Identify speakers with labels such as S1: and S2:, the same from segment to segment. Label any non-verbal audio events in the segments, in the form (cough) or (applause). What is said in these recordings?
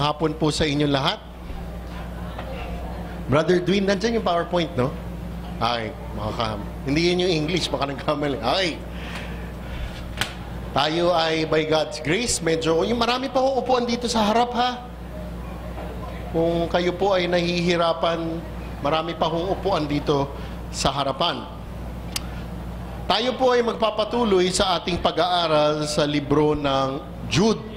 S1: Hapon po sa inyo lahat. Brother Dwayne, nandyan yung PowerPoint, no? Ay, makaka... Hindi yun yung English, baka nagkamali. Ay, tayo ay by God's grace, medyo, yung marami pa akong upuan dito sa harap ha. Kung kayo po ay nahihirapan, marami pa akong upuan dito sa harapan. Tayo po ay magpapatuloy sa ating pag-aaral sa libro ng Jude.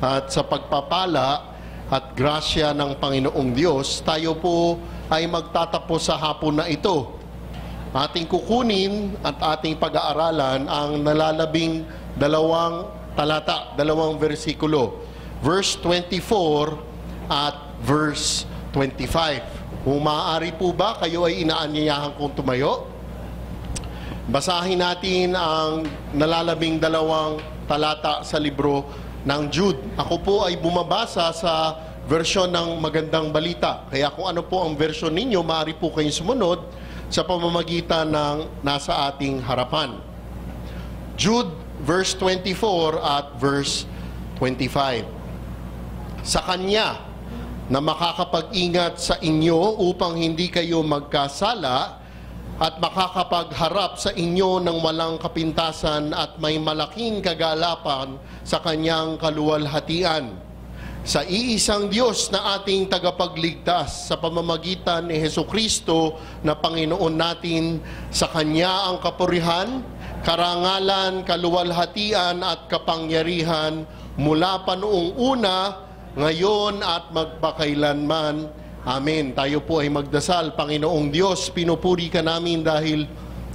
S1: At sa pagpapala at grasya ng Panginoong Diyos, tayo po ay magtatapos sa hapon na ito ating kukunin at ating pag-aaralan ang nalalabing dalawang talata, dalawang versikulo. Verse 24 at verse 25. Kung maaari po ba, kayo ay inaanyayahan kong tumayo? Basahin natin ang nalalabing dalawang talata sa libro ng Jude. Ako po ay bumabasa sa version ng magandang balita. Kaya kung ano po ang version ninyo, maaari po kayong sumunod sa pamamagitan ng nasa ating harapan. Jude verse 24 at verse 25. Sa Kanya na makakapag-ingat sa inyo upang hindi kayo magkasala at makakapagharap sa inyo ng walang kapintasan at may malaking kagalapan sa Kanyang kaluwalhatian sa iisang Diyos na ating tagapagligtas sa pamamagitan ni Heso Kristo na Panginoon natin sa Kanya ang kapurihan, karangalan, kaluwalhatian at kapangyarihan mula pa noong una, ngayon at magpakailanman. Amen. Tayo po ay magdasal. Panginoong Diyos, pinupuri ka namin dahil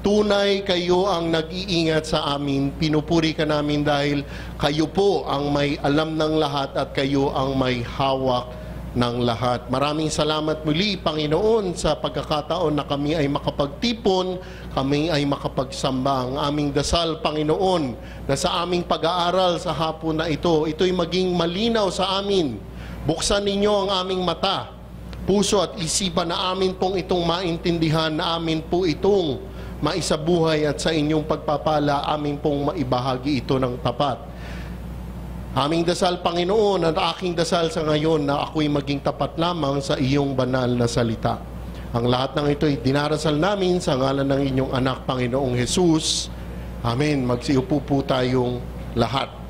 S1: Tunay kayo ang nag-iingat sa amin. Pinupuri ka namin dahil kayo po ang may alam ng lahat at kayo ang may hawak ng lahat. Maraming salamat muli, Panginoon, sa pagkakataon na kami ay makapagtipon, kami ay makapagsamba. Ang aming dasal, Panginoon, na sa aming pag-aaral sa hapon na ito, ito'y maging malinaw sa amin. Buksan ninyo ang aming mata, puso at isipan na amin pong itong maintindihan, na amin po itong maisabuhay at sa inyong pagpapala, amin pong maibahagi ito ng tapat. Aming dasal, Panginoon, at aking dasal sa ngayon na ako'y maging tapat lamang sa iyong banal na salita. Ang lahat ng ito ay dinarasal namin sa ngalan ng inyong anak, Panginoong Jesus. Amen. Magsiupo po tayong lahat.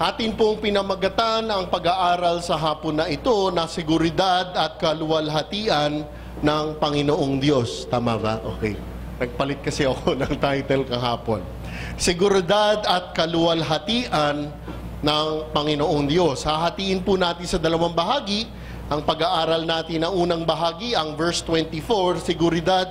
S1: Atin pong pinamagatan ang pag-aaral sa hapon na ito na seguridad at kaluwalhatian ng Panginoong Diyos. Tama ba? Okay. Nagpalit kasi ako (laughs) ng title kahapon. Seguridad at kaluwalhatian ng Panginoong Diyos. Hahatiin po natin sa dalawang bahagi. Ang pag-aaral natin na unang bahagi, ang verse 24, seguridad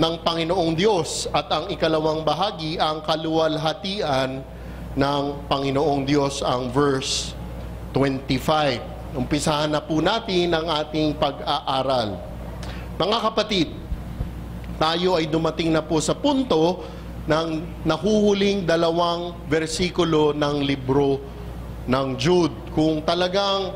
S1: ng Panginoong Diyos. At ang ikalawang bahagi, ang kaluwalhatian ng Panginoong Diyos, ang verse 25. Umpisahan na po natin ang ating pag-aaral. Mga kapatid, tayo ay dumating na po sa punto ng nahuhuling dalawang versikulo ng libro ng Jude. Kung talagang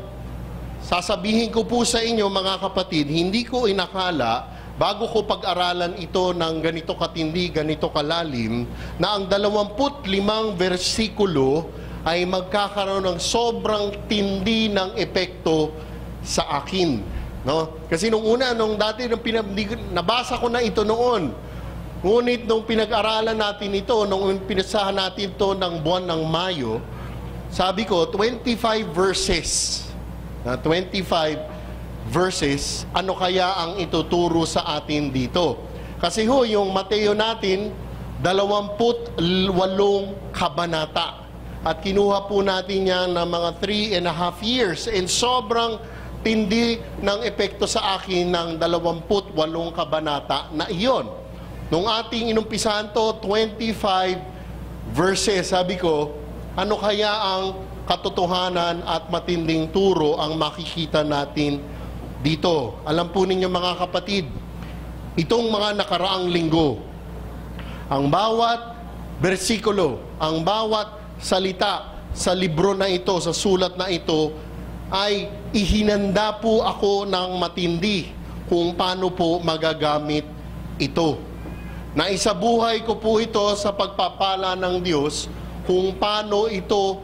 S1: sasabihin ko po sa inyo mga kapatid, hindi ko inakala bago ko pag-aralan ito ng ganito katindi, ganito kalalim, na ang 25 versikulo ay magkakaroon ng sobrang tindi ng epekto sa akin. No? Kasi nung una, nung dati, nung pinab- nabasa ko na ito noon, Ngunit nung pinag-aralan natin ito, nung pinasahan natin ito ng buwan ng Mayo, sabi ko, 25 verses. Na 25 verses, ano kaya ang ituturo sa atin dito? Kasi ho, yung Mateo natin, 28 kabanata. At kinuha po natin yan ng mga 3 and a half years. And sobrang tindi ng epekto sa akin ng 28 kabanata na iyon. Nung ating inumpisahan to, 25 verses, sabi ko, ano kaya ang katotohanan at matinding turo ang makikita natin dito? Alam po ninyo mga kapatid, itong mga nakaraang linggo, ang bawat bersikulo, ang bawat salita sa libro na ito, sa sulat na ito, ay ihinanda po ako ng matindi kung paano po magagamit ito. Naisabuhay ko po ito sa pagpapala ng Diyos kung paano ito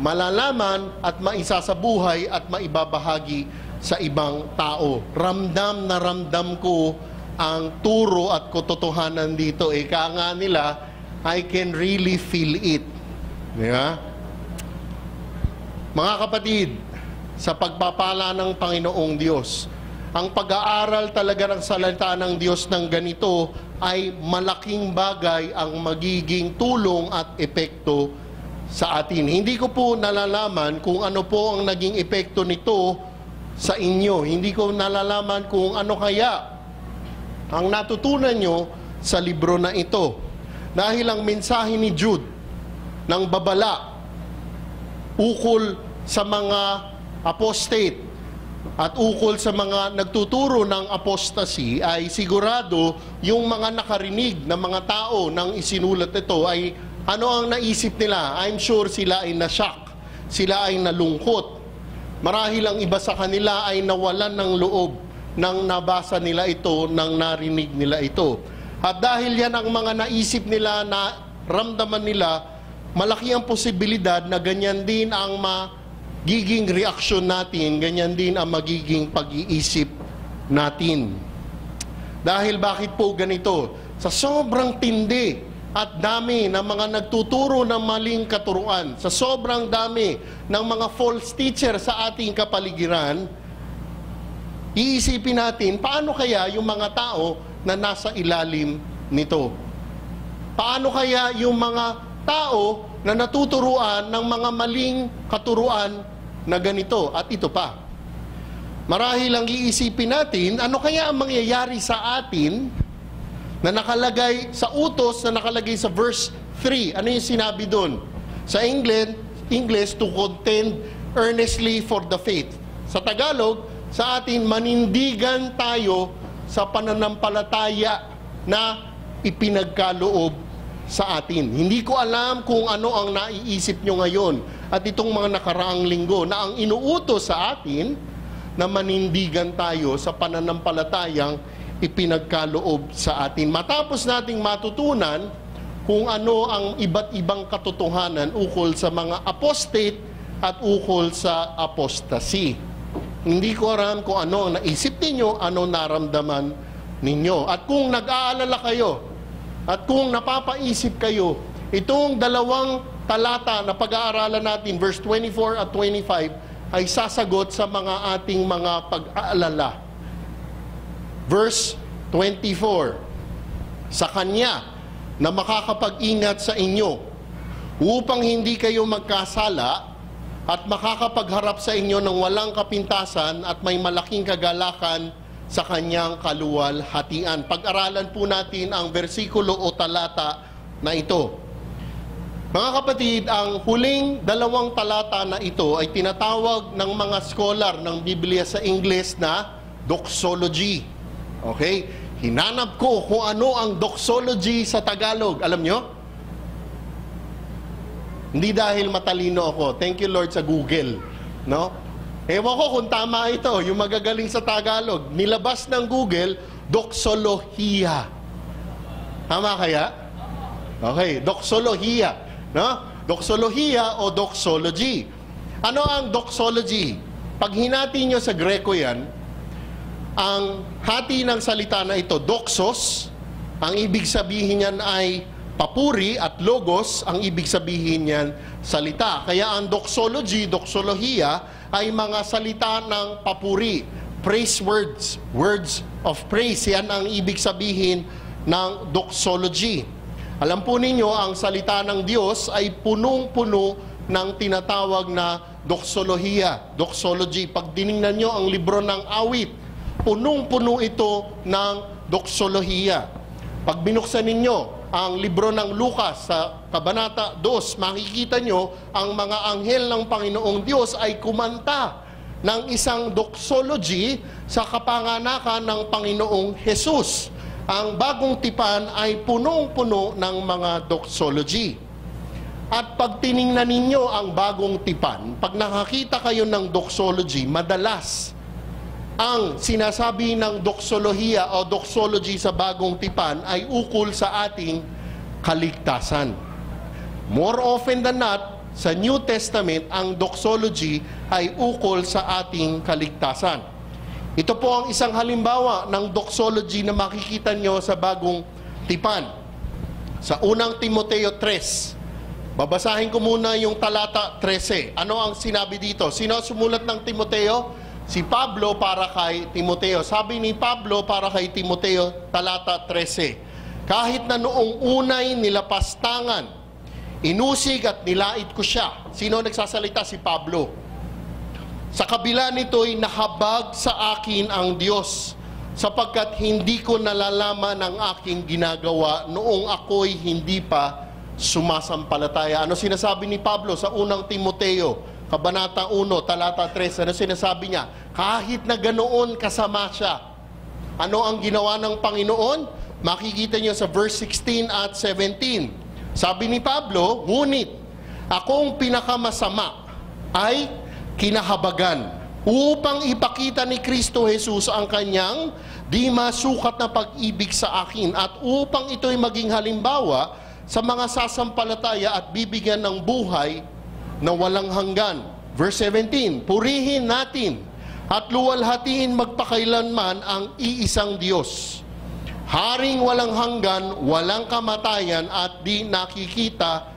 S1: malalaman at maisasabuhay at maibabahagi sa ibang tao. Ramdam na ramdam ko ang turo at katotohanan dito. Ika nga nila, I can really feel it. Di ba? Mga kapatid, sa pagpapala ng Panginoong Diyos, ang pag-aaral talaga ng salita ng Diyos ng ganito ay malaking bagay ang magiging tulong at epekto sa atin. Hindi ko po nalalaman kung ano po ang naging epekto nito sa inyo. Hindi ko nalalaman kung ano kaya ang natutunan nyo sa libro na ito. Dahil ang mensahe ni Jude ng babala ukol sa mga apostate at ukol sa mga nagtuturo ng apostasy ay sigurado yung mga nakarinig na mga tao ng isinulat ito ay ano ang naisip nila? I'm sure sila ay nashock, sila ay nalungkot. Marahil ang iba sa kanila ay nawalan ng loob nang nabasa nila ito, nang narinig nila ito. At dahil yan ang mga naisip nila na ramdaman nila, malaki ang posibilidad na ganyan din ang magiging reaksyon natin, ganyan din ang magiging pag-iisip natin. Dahil bakit po ganito? Sa sobrang tindi at dami ng mga nagtuturo ng maling katuruan, sa sobrang dami ng mga false teacher sa ating kapaligiran, iisipin natin, paano kaya yung mga tao na nasa ilalim nito? Paano kaya yung mga tao na natuturuan ng mga maling katuruan na ganito at ito pa? Marahil ang iisipin natin, ano kaya ang mangyayari sa atin na nakalagay sa utos na nakalagay sa verse 3? Ano yung sinabi doon? Sa English, English to contend earnestly for the faith. Sa Tagalog, sa atin manindigan tayo sa pananampalataya na ipinagkaloob sa atin. Hindi ko alam kung ano ang naiisip nyo ngayon at itong mga nakaraang linggo na ang inuutos sa atin na manindigan tayo sa pananampalatayang ipinagkaloob sa atin. Matapos nating matutunan kung ano ang iba't ibang katotohanan ukol sa mga apostate at ukol sa apostasy. Hindi ko alam kung ano ang naisip ninyo, ano naramdaman ninyo. At kung nag-aalala kayo, at kung napapaisip kayo, itong dalawang talata na pag-aaralan natin, verse 24 at 25, ay sasagot sa mga ating mga pag-aalala. Verse 24, Sa Kanya na makakapag-ingat sa inyo upang hindi kayo magkasala at makakapagharap sa inyo ng walang kapintasan at may malaking kagalakan sa kanyang kaluwalhatian. Pag-aralan po natin ang versikulo o talata na ito. Mga kapatid, ang huling dalawang talata na ito ay tinatawag ng mga scholar ng Biblia sa English na doxology. Okay? Hinanap ko kung ano ang doxology sa Tagalog. Alam nyo? Hindi dahil matalino ako. Thank you Lord sa Google. No? Ewan ko kung tama ito, yung magagaling sa Tagalog. Nilabas ng Google, doxolohiya. Tama kaya? Okay, doxolohiya. No? Doxolohiya o doxology. Ano ang doxology? Pag hinati nyo sa Greco yan, ang hati ng salita na ito, doxos, ang ibig sabihin niyan ay papuri at logos, ang ibig sabihin niyan salita. Kaya ang doxology, doxolohiya, ay mga salita ng papuri, praise words, words of praise. Yan ang ibig sabihin ng doxology. Alam po ninyo, ang salita ng Diyos ay punong-puno ng tinatawag na doxolohiya, doxology. Pag diningnan nyo ang libro ng awit, punong-puno ito ng doxolohiya. Pag binuksan ninyo ang libro ng Lucas sa Kabanata 2, makikita nyo ang mga anghel ng Panginoong Diyos ay kumanta ng isang doxology sa kapanganakan ng Panginoong Jesus. Ang bagong tipan ay punong-puno ng mga doxology. At pag tiningnan ninyo ang bagong tipan, pag nakakita kayo ng doxology, madalas ang sinasabi ng doxolohiya o doxology sa bagong tipan ay ukol sa ating kaligtasan. More often than not, sa New Testament, ang doxology ay ukol sa ating kaligtasan. Ito po ang isang halimbawa ng doxology na makikita nyo sa bagong tipan. Sa unang Timoteo 3, babasahin ko muna yung talata 13. Ano ang sinabi dito? Sino sumulat ng Timoteo? Si Pablo para kay Timoteo. Sabi ni Pablo para kay Timoteo, talata 13. Kahit na noong unay nilapastangan, inusig at nilait ko siya. Sino nagsasalita? Si Pablo. Sa kabila nito'y nahabag sa akin ang Diyos sapagkat hindi ko nalalaman ang aking ginagawa noong ako'y hindi pa sumasampalataya. Ano sinasabi ni Pablo sa unang Timoteo, Kabanata 1, talata 3, ano sinasabi niya? Kahit na ganoon kasama siya, ano ang ginawa ng Panginoon? Makikita niyo sa verse 16 at 17. Sabi ni Pablo, Ngunit, akong pinakamasama ay kinahabagan upang ipakita ni Kristo Jesus ang kanyang di masukat na pag-ibig sa akin at upang ito'y maging halimbawa sa mga sasampalataya at bibigyan ng buhay na walang hanggan. Verse 17, Purihin natin at luwalhatiin magpakailanman ang iisang Diyos. Haring walang hanggan, walang kamatayan at di nakikita.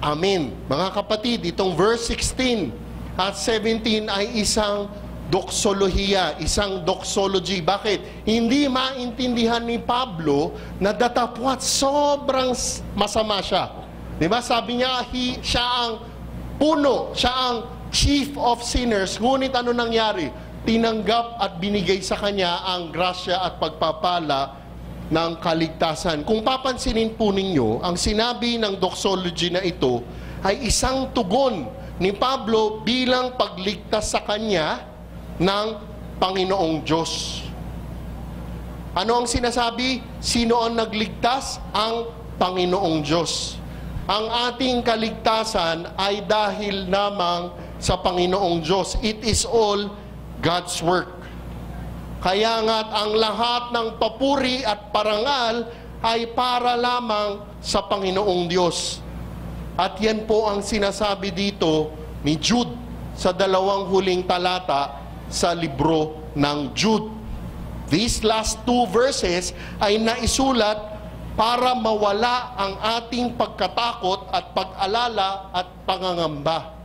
S1: Amen. Mga kapatid, itong verse 16, at 17 ay isang doxolohiya, isang doxology. Bakit? Hindi maintindihan ni Pablo na datapwat sobrang masama siya. Di ba? Sabi niya, he, siya ang puno, siya ang chief of sinners. Ngunit ano nangyari? Tinanggap at binigay sa kanya ang grasya at pagpapala ng kaligtasan. Kung papansinin po ninyo, ang sinabi ng doxology na ito ay isang tugon ni Pablo bilang pagligtas sa kanya ng Panginoong Diyos. Ano ang sinasabi? Sino ang nagligtas? Ang Panginoong Diyos. Ang ating kaligtasan ay dahil lamang sa Panginoong Diyos. It is all God's work. Kaya nga't ang lahat ng papuri at parangal ay para lamang sa Panginoong Diyos. At yan po ang sinasabi dito ni Jude sa dalawang huling talata sa libro ng Jude. These last two verses ay naisulat para mawala ang ating pagkatakot at pag-alala at pangangamba.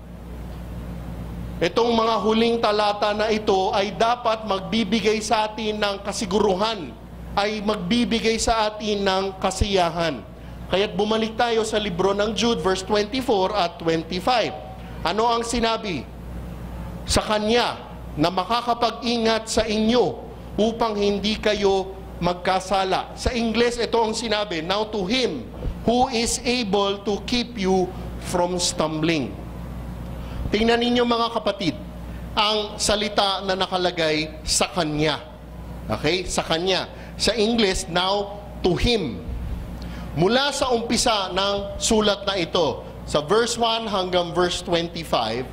S1: Itong mga huling talata na ito ay dapat magbibigay sa atin ng kasiguruhan, ay magbibigay sa atin ng kasiyahan. Kaya't bumalik tayo sa libro ng Jude, verse 24 at 25. Ano ang sinabi? Sa Kanya na makakapag-ingat sa inyo upang hindi kayo magkasala. Sa Ingles, ito ang sinabi, Now to Him who is able to keep you from stumbling. Tingnan ninyo mga kapatid, ang salita na nakalagay sa Kanya. Okay? Sa Kanya. Sa English, now to Him Mula sa umpisa ng sulat na ito, sa verse 1 hanggang verse 25,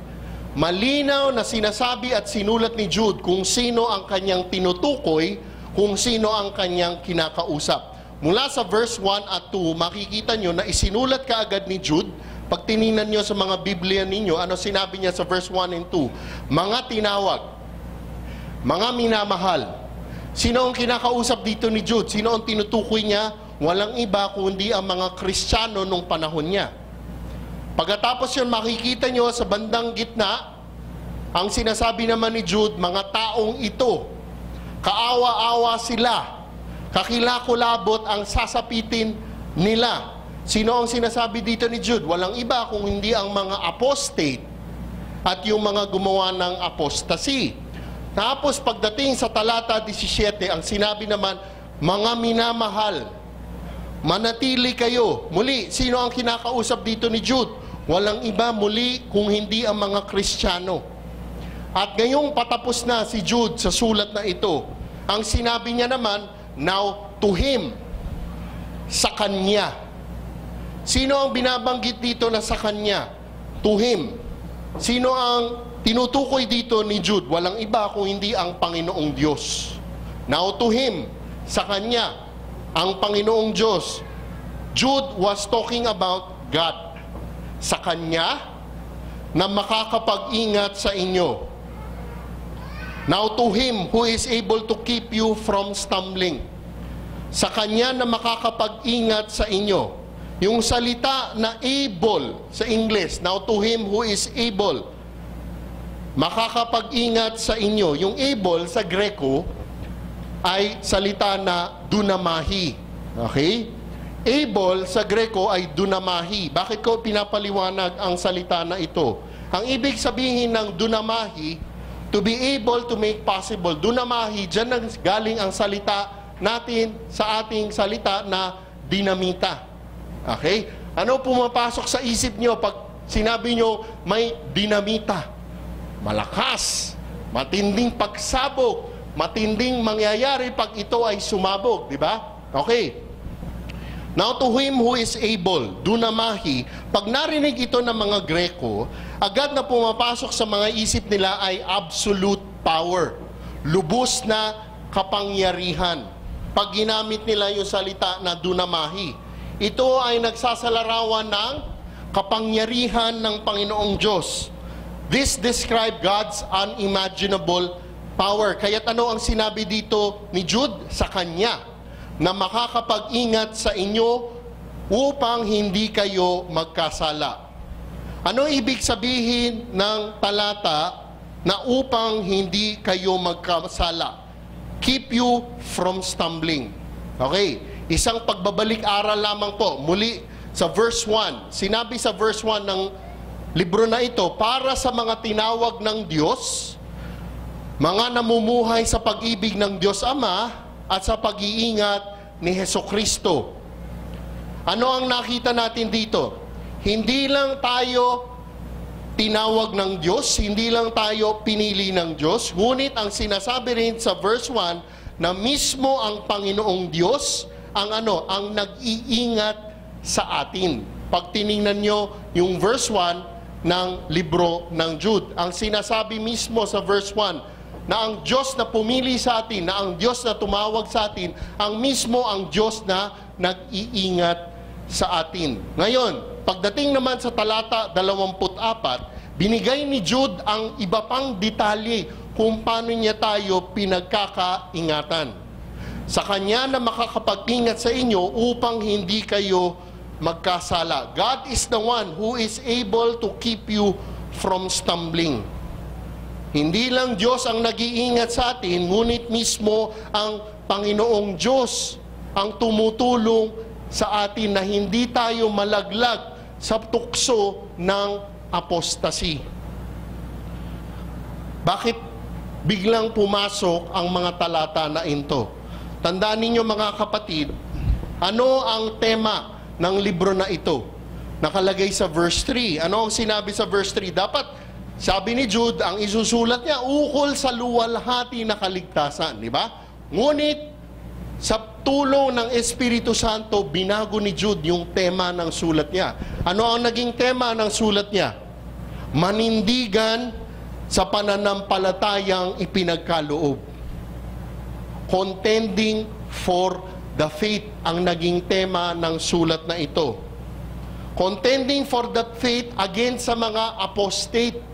S1: malinaw na sinasabi at sinulat ni Jude kung sino ang kanyang tinutukoy, kung sino ang kanyang kinakausap. Mula sa verse 1 at 2, makikita nyo na isinulat kaagad ni Jude, pag tiningnan nyo sa mga Biblia ninyo, ano sinabi niya sa verse 1 and 2? Mga tinawag, mga minamahal. Sino ang kinakausap dito ni Jude? Sino ang tinutukoy niya? Walang iba kundi ang mga Kristiyano nung panahon niya. Pagkatapos yun, makikita nyo sa bandang gitna, ang sinasabi naman ni Jude, mga taong ito, kaawa-awa sila, kakilakulabot ang sasapitin nila. Sino ang sinasabi dito ni Jude? Walang iba kung hindi ang mga apostate at yung mga gumawa ng apostasy. Tapos pagdating sa talata 17, ang sinabi naman, mga minamahal, Manatili kayo. Muli, sino ang kinakausap dito ni Jude? Walang iba muli kung hindi ang mga Kristiyano. At ngayong patapos na si Jude sa sulat na ito, ang sinabi niya naman, now to him, sa kanya. Sino ang binabanggit dito na sa kanya? To him. Sino ang tinutukoy dito ni Jude? Walang iba kung hindi ang Panginoong Diyos. Now to him, sa kanya ang Panginoong Diyos. Jude was talking about God. Sa Kanya, na makakapag-ingat sa inyo. Now to Him who is able to keep you from stumbling. Sa Kanya na makakapag-ingat sa inyo. Yung salita na able sa English, now to Him who is able, makakapag-ingat sa inyo. Yung able sa Greco ay salita na dunamahi. Okay? Able sa Greco ay dunamahi. Bakit ko pinapaliwanag ang salita na ito? Ang ibig sabihin ng dunamahi, to be able to make possible. Dunamahi, dyan nang galing ang salita natin sa ating salita na dinamita. Okay? Ano pumapasok sa isip nyo pag sinabi nyo may dinamita? Malakas, matinding pagsabog, matinding mangyayari pag ito ay sumabog, di ba? Okay. Now to him who is able, dunamahi, pag narinig ito ng mga Greko, agad na pumapasok sa mga isip nila ay absolute power. Lubos na kapangyarihan. Pag ginamit nila yung salita na dunamahi, ito ay nagsasalarawan ng kapangyarihan ng Panginoong Diyos. This describe God's unimaginable power. Kaya't ano ang sinabi dito ni Jude? Sa Kanya na makakapag-ingat sa inyo upang hindi kayo magkasala. Ano ibig sabihin ng talata na upang hindi kayo magkasala? Keep you from stumbling. Okay, isang pagbabalik aral lamang po. Muli sa verse 1, sinabi sa verse 1 ng libro na ito, para sa mga tinawag ng Diyos, mga namumuhay sa pag-ibig ng Diyos Ama, at sa pag-iingat ni Kristo. Ano ang nakita natin dito? Hindi lang tayo tinawag ng Diyos, hindi lang tayo pinili ng Diyos, ngunit ang sinasabi rin sa verse 1 na mismo ang Panginoong Diyos ang ano, ang nag-iingat sa atin. Pag tiningnan nyo yung verse 1 ng libro ng Jude, ang sinasabi mismo sa verse 1, na ang Diyos na pumili sa atin, na ang Diyos na tumawag sa atin, ang mismo ang Diyos na nag-iingat sa atin. Ngayon, pagdating naman sa talata 24, binigay ni Jude ang iba pang detalye kung paano niya tayo pinagkakaingatan. Sa Kanya na makakapag-ingat sa inyo upang hindi kayo magkasala. God is the one who is able to keep you from stumbling. Hindi lang Diyos ang nag-iingat sa atin, ngunit mismo ang Panginoong Diyos ang tumutulong sa atin na hindi tayo malaglag sa tukso ng apostasy. Bakit biglang pumasok ang mga talata na ito? Tandaan ninyo mga kapatid, ano ang tema ng libro na ito? Nakalagay sa verse 3. Ano ang sinabi sa verse 3? Dapat sabi ni Jude, ang isusulat niya, ukol sa luwalhati na kaligtasan. Di ba? Ngunit, sa tulong ng Espiritu Santo, binago ni Jude yung tema ng sulat niya. Ano ang naging tema ng sulat niya? Manindigan sa pananampalatayang ipinagkaloob. Contending for the faith ang naging tema ng sulat na ito. Contending for that faith against sa mga apostate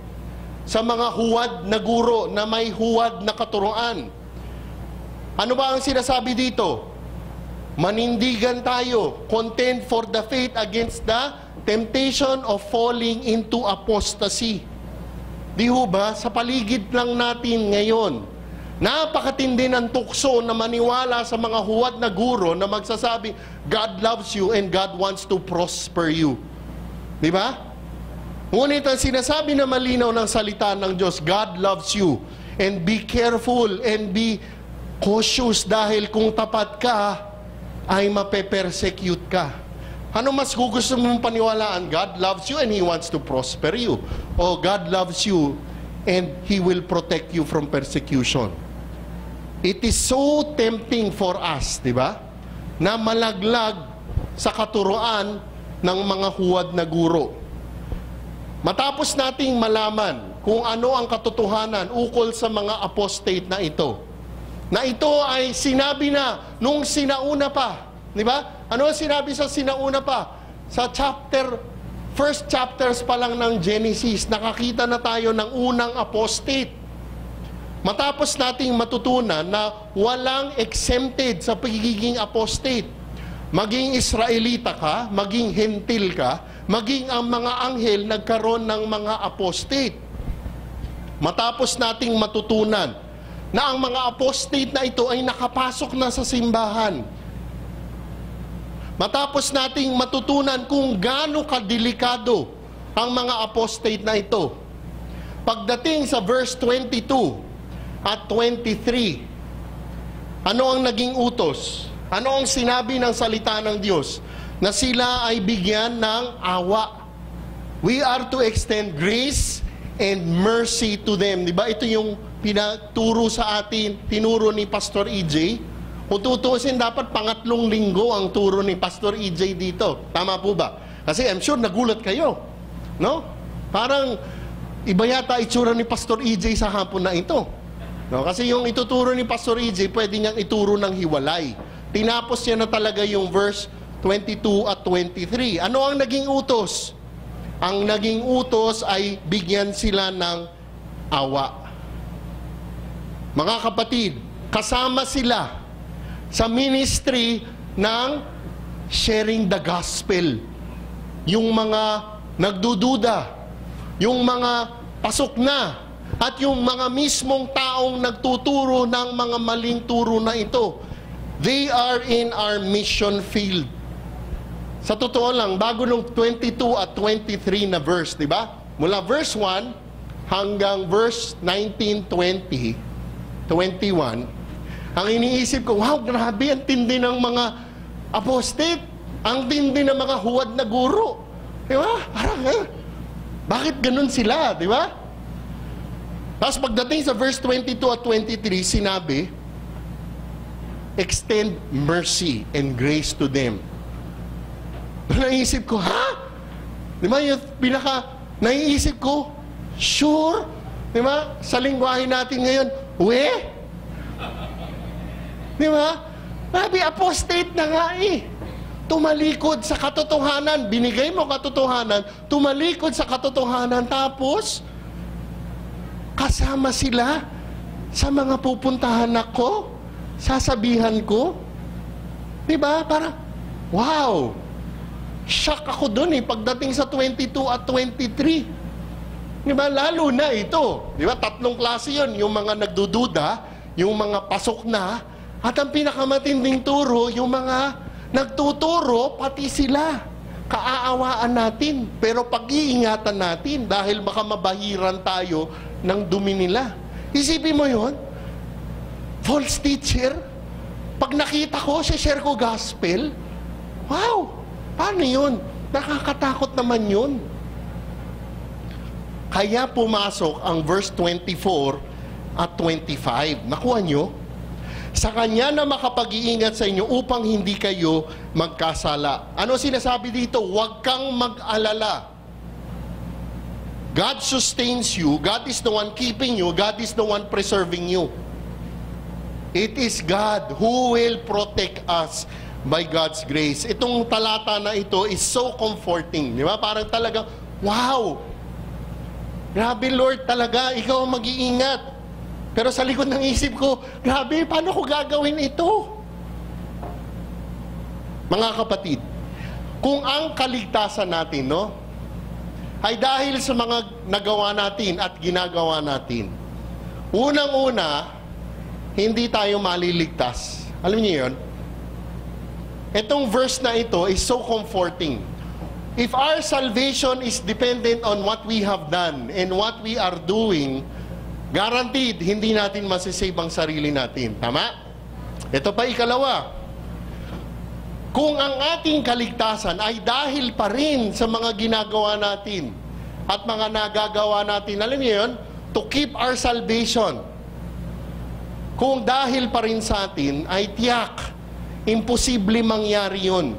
S1: sa mga huwad na guro na may huwad na katuruan. Ano ba ang sinasabi dito? Manindigan tayo, contend for the faith against the temptation of falling into apostasy. Di ho ba, sa paligid lang natin ngayon, napakatindi ng tukso na maniwala sa mga huwad na guro na magsasabi, God loves you and God wants to prosper you. Di ba? Ngunit ang sinasabi na malinaw ng salita ng Diyos, God loves you. And be careful and be cautious dahil kung tapat ka, ay mape-persecute ka. Ano mas gusto mong paniwalaan? God loves you and He wants to prosper you. O God loves you and He will protect you from persecution. It is so tempting for us, di ba? Na malaglag sa katuroan ng mga huwad na guro. Matapos nating malaman kung ano ang katotohanan ukol sa mga apostate na ito, na ito ay sinabi na nung sinauna pa. Di ba? Ano ang sinabi sa sinauna pa? Sa chapter first chapters pa lang ng Genesis, nakakita na tayo ng unang apostate. Matapos nating matutunan na walang exempted sa pagiging apostate. Maging Israelita ka, maging Hentil ka, maging ang mga anghel nagkaroon ng mga apostate. Matapos nating matutunan na ang mga apostate na ito ay nakapasok na sa simbahan. Matapos nating matutunan kung gaano kadelikado ang mga apostate na ito. Pagdating sa verse 22 at 23, ano ang naging utos? Ano ang sinabi ng salita ng Diyos? Na sila ay bigyan ng awa. We are to extend grace and mercy to them. Di ba? Ito yung pinaturo sa atin, tinuro ni Pastor EJ. Kung tutuusin, dapat pangatlong linggo ang turo ni Pastor EJ dito. Tama po ba? Kasi I'm sure nagulat kayo. No? Parang iba yata itsura ni Pastor EJ sa hapon na ito. No? Kasi yung ituturo ni Pastor EJ, pwede niyang ituro ng hiwalay. Tinapos niya na talaga yung verse 22 at 23. Ano ang naging utos? Ang naging utos ay bigyan sila ng awa. Mga kapatid, kasama sila sa ministry ng sharing the gospel. Yung mga nagdududa, yung mga pasok na, at yung mga mismong taong nagtuturo ng mga maling turo na ito. They are in our mission field. Sa totoo lang, bago nung 22 at 23 na verse, di ba? Mula verse 1 hanggang verse 19, 20, 21, ang iniisip ko, wow, grabe, ang tindi ng mga apostate. Ang tindi ng mga huwad na guro. Di ba? Parang, eh, bakit ganun sila? Di ba? Tapos pagdating sa verse 22 at 23, sinabi, extend mercy and grace to them. Naisip ko, ha? Di ba yung pinaka, naiisip ko, sure? Di ba? Sa lingwahe natin ngayon, we? Di ba? Sabi, apostate na nga eh. Tumalikod sa katotohanan. Binigay mo katotohanan, tumalikod sa katotohanan. Tapos, kasama sila sa mga pupuntahan ako, sasabihan ko. Di ba? Para, wow! Shock ako doon eh, pagdating sa 22 at 23. Di ba? Lalo na ito. Di ba? Tatlong klase yon Yung mga nagdududa, yung mga pasok na, at ang pinakamatinding turo, yung mga nagtuturo, pati sila. Kaaawaan natin. Pero pag-iingatan natin dahil baka mabahiran tayo ng dumi nila. Isipin mo yon False teacher. Pag nakita ko, share ko gospel. Wow! Paano yun? Nakakatakot naman yun. Kaya pumasok ang verse 24 at 25. Nakuha nyo? Sa Kanya na makapag-iingat sa inyo upang hindi kayo magkasala. Ano sinasabi dito? Huwag kang mag-alala. God sustains you. God is the one keeping you. God is the one preserving you. It is God who will protect us by God's grace. Itong talata na ito is so comforting. Di ba? Parang talagang, wow! Grabe Lord talaga, ikaw ang mag-iingat. Pero sa likod ng isip ko, grabe, paano ko gagawin ito? Mga kapatid, kung ang kaligtasan natin, no, ay dahil sa mga nagawa natin at ginagawa natin, unang-una, hindi tayo maliligtas. Alam niyo yon? Itong verse na ito is so comforting. If our salvation is dependent on what we have done and what we are doing, guaranteed, hindi natin masisave ang sarili natin. Tama? Ito pa ikalawa. Kung ang ating kaligtasan ay dahil pa rin sa mga ginagawa natin at mga nagagawa natin, alam niyo yun, to keep our salvation. Kung dahil pa rin sa atin, ay tiyak, imposible mangyari yun.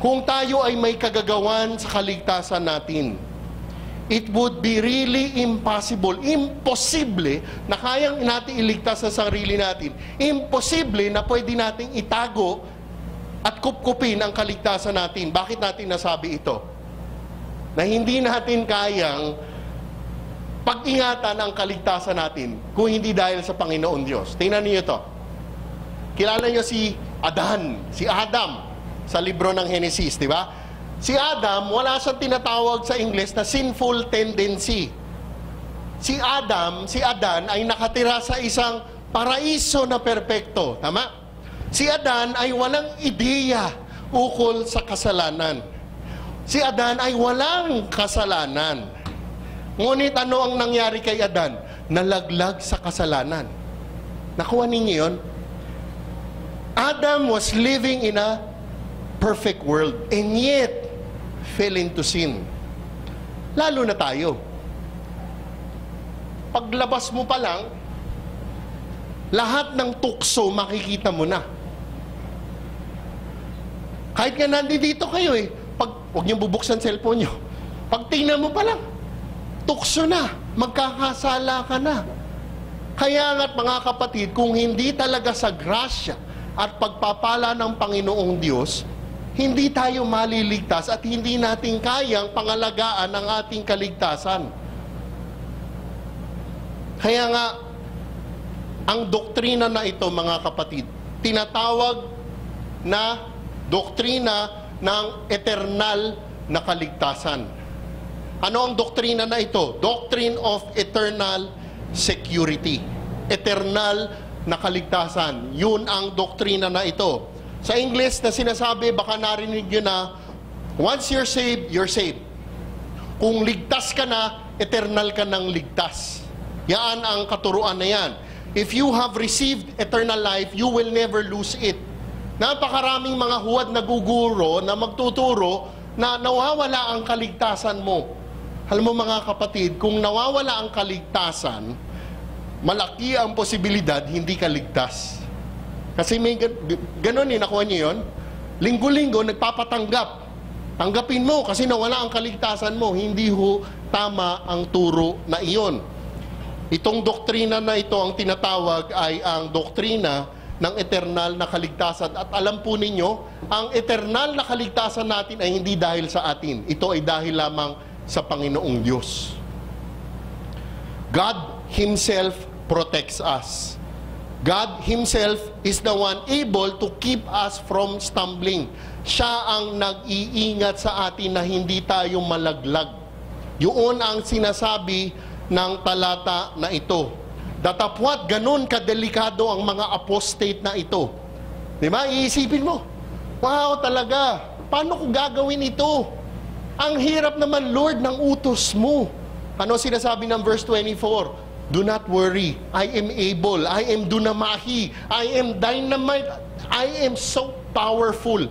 S1: Kung tayo ay may kagagawan sa kaligtasan natin, it would be really impossible, imposible na kayang natin iligtas sa sarili natin. Imposible na pwede nating itago at kupkupin ang kaligtasan natin. Bakit natin nasabi ito? na hindi natin kayang pag-ingatan ang kaligtasan natin kung hindi dahil sa Panginoon Diyos. Tingnan niyo to. Kilala niyo si Adan, si Adam sa libro ng Genesis, di ba? Si Adam, wala siyang tinatawag sa English na sinful tendency. Si Adam, si Adan ay nakatira sa isang paraiso na perpekto. Tama? Si Adan ay walang ideya ukol sa kasalanan. Si Adan ay walang kasalanan. Ngunit ano ang nangyari kay Adan? Nalaglag sa kasalanan. Nakuha ninyo yun? Adam was living in a perfect world and yet fell into sin. Lalo na tayo. Paglabas mo pa lang, lahat ng tukso makikita mo na. Kahit nga nandito kayo eh, pag, huwag niyong bubuksan cellphone niyo. Pag tingnan mo pa lang, tukso na, magkakasala ka na. Kaya nga't mga kapatid, kung hindi talaga sa grasya at pagpapala ng Panginoong Diyos, hindi tayo maliligtas at hindi natin kayang pangalagaan ang ating kaligtasan. Kaya nga, ang doktrina na ito, mga kapatid, tinatawag na doktrina ng eternal na kaligtasan. Ano ang doktrina na ito? Doctrine of eternal security. Eternal na kaligtasan. Yun ang doktrina na ito. Sa English na sinasabi, baka narinig nyo na, once you're saved, you're saved. Kung ligtas ka na, eternal ka ng ligtas. Yan ang katuruan na yan. If you have received eternal life, you will never lose it. Napakaraming mga huwad na guguro na magtuturo na nawawala ang kaligtasan mo. Alam mo mga kapatid, kung nawawala ang kaligtasan, malaki ang posibilidad hindi ka ligtas. Kasi may gan- ganun eh, nakuha niyo yun? Linggo-linggo, nagpapatanggap. Tanggapin mo kasi nawala ang kaligtasan mo. Hindi ho tama ang turo na iyon. Itong doktrina na ito ang tinatawag ay ang doktrina ng eternal na kaligtasan. At alam po ninyo, ang eternal na kaligtasan natin ay hindi dahil sa atin. Ito ay dahil lamang sa Panginoong Diyos. God Himself protects us. God Himself is the one able to keep us from stumbling. Siya ang nag-iingat sa atin na hindi tayo malaglag. Yun ang sinasabi ng talata na ito. Datapwat ganun kadelikado ang mga apostate na ito. Di ba? Iisipin mo, wow talaga, paano ko gagawin ito? Ang hirap naman, Lord, ng utos mo. Ano sinasabi ng verse 24? Do not worry. I am able. I am dunamahi. I am dynamite. I am so powerful.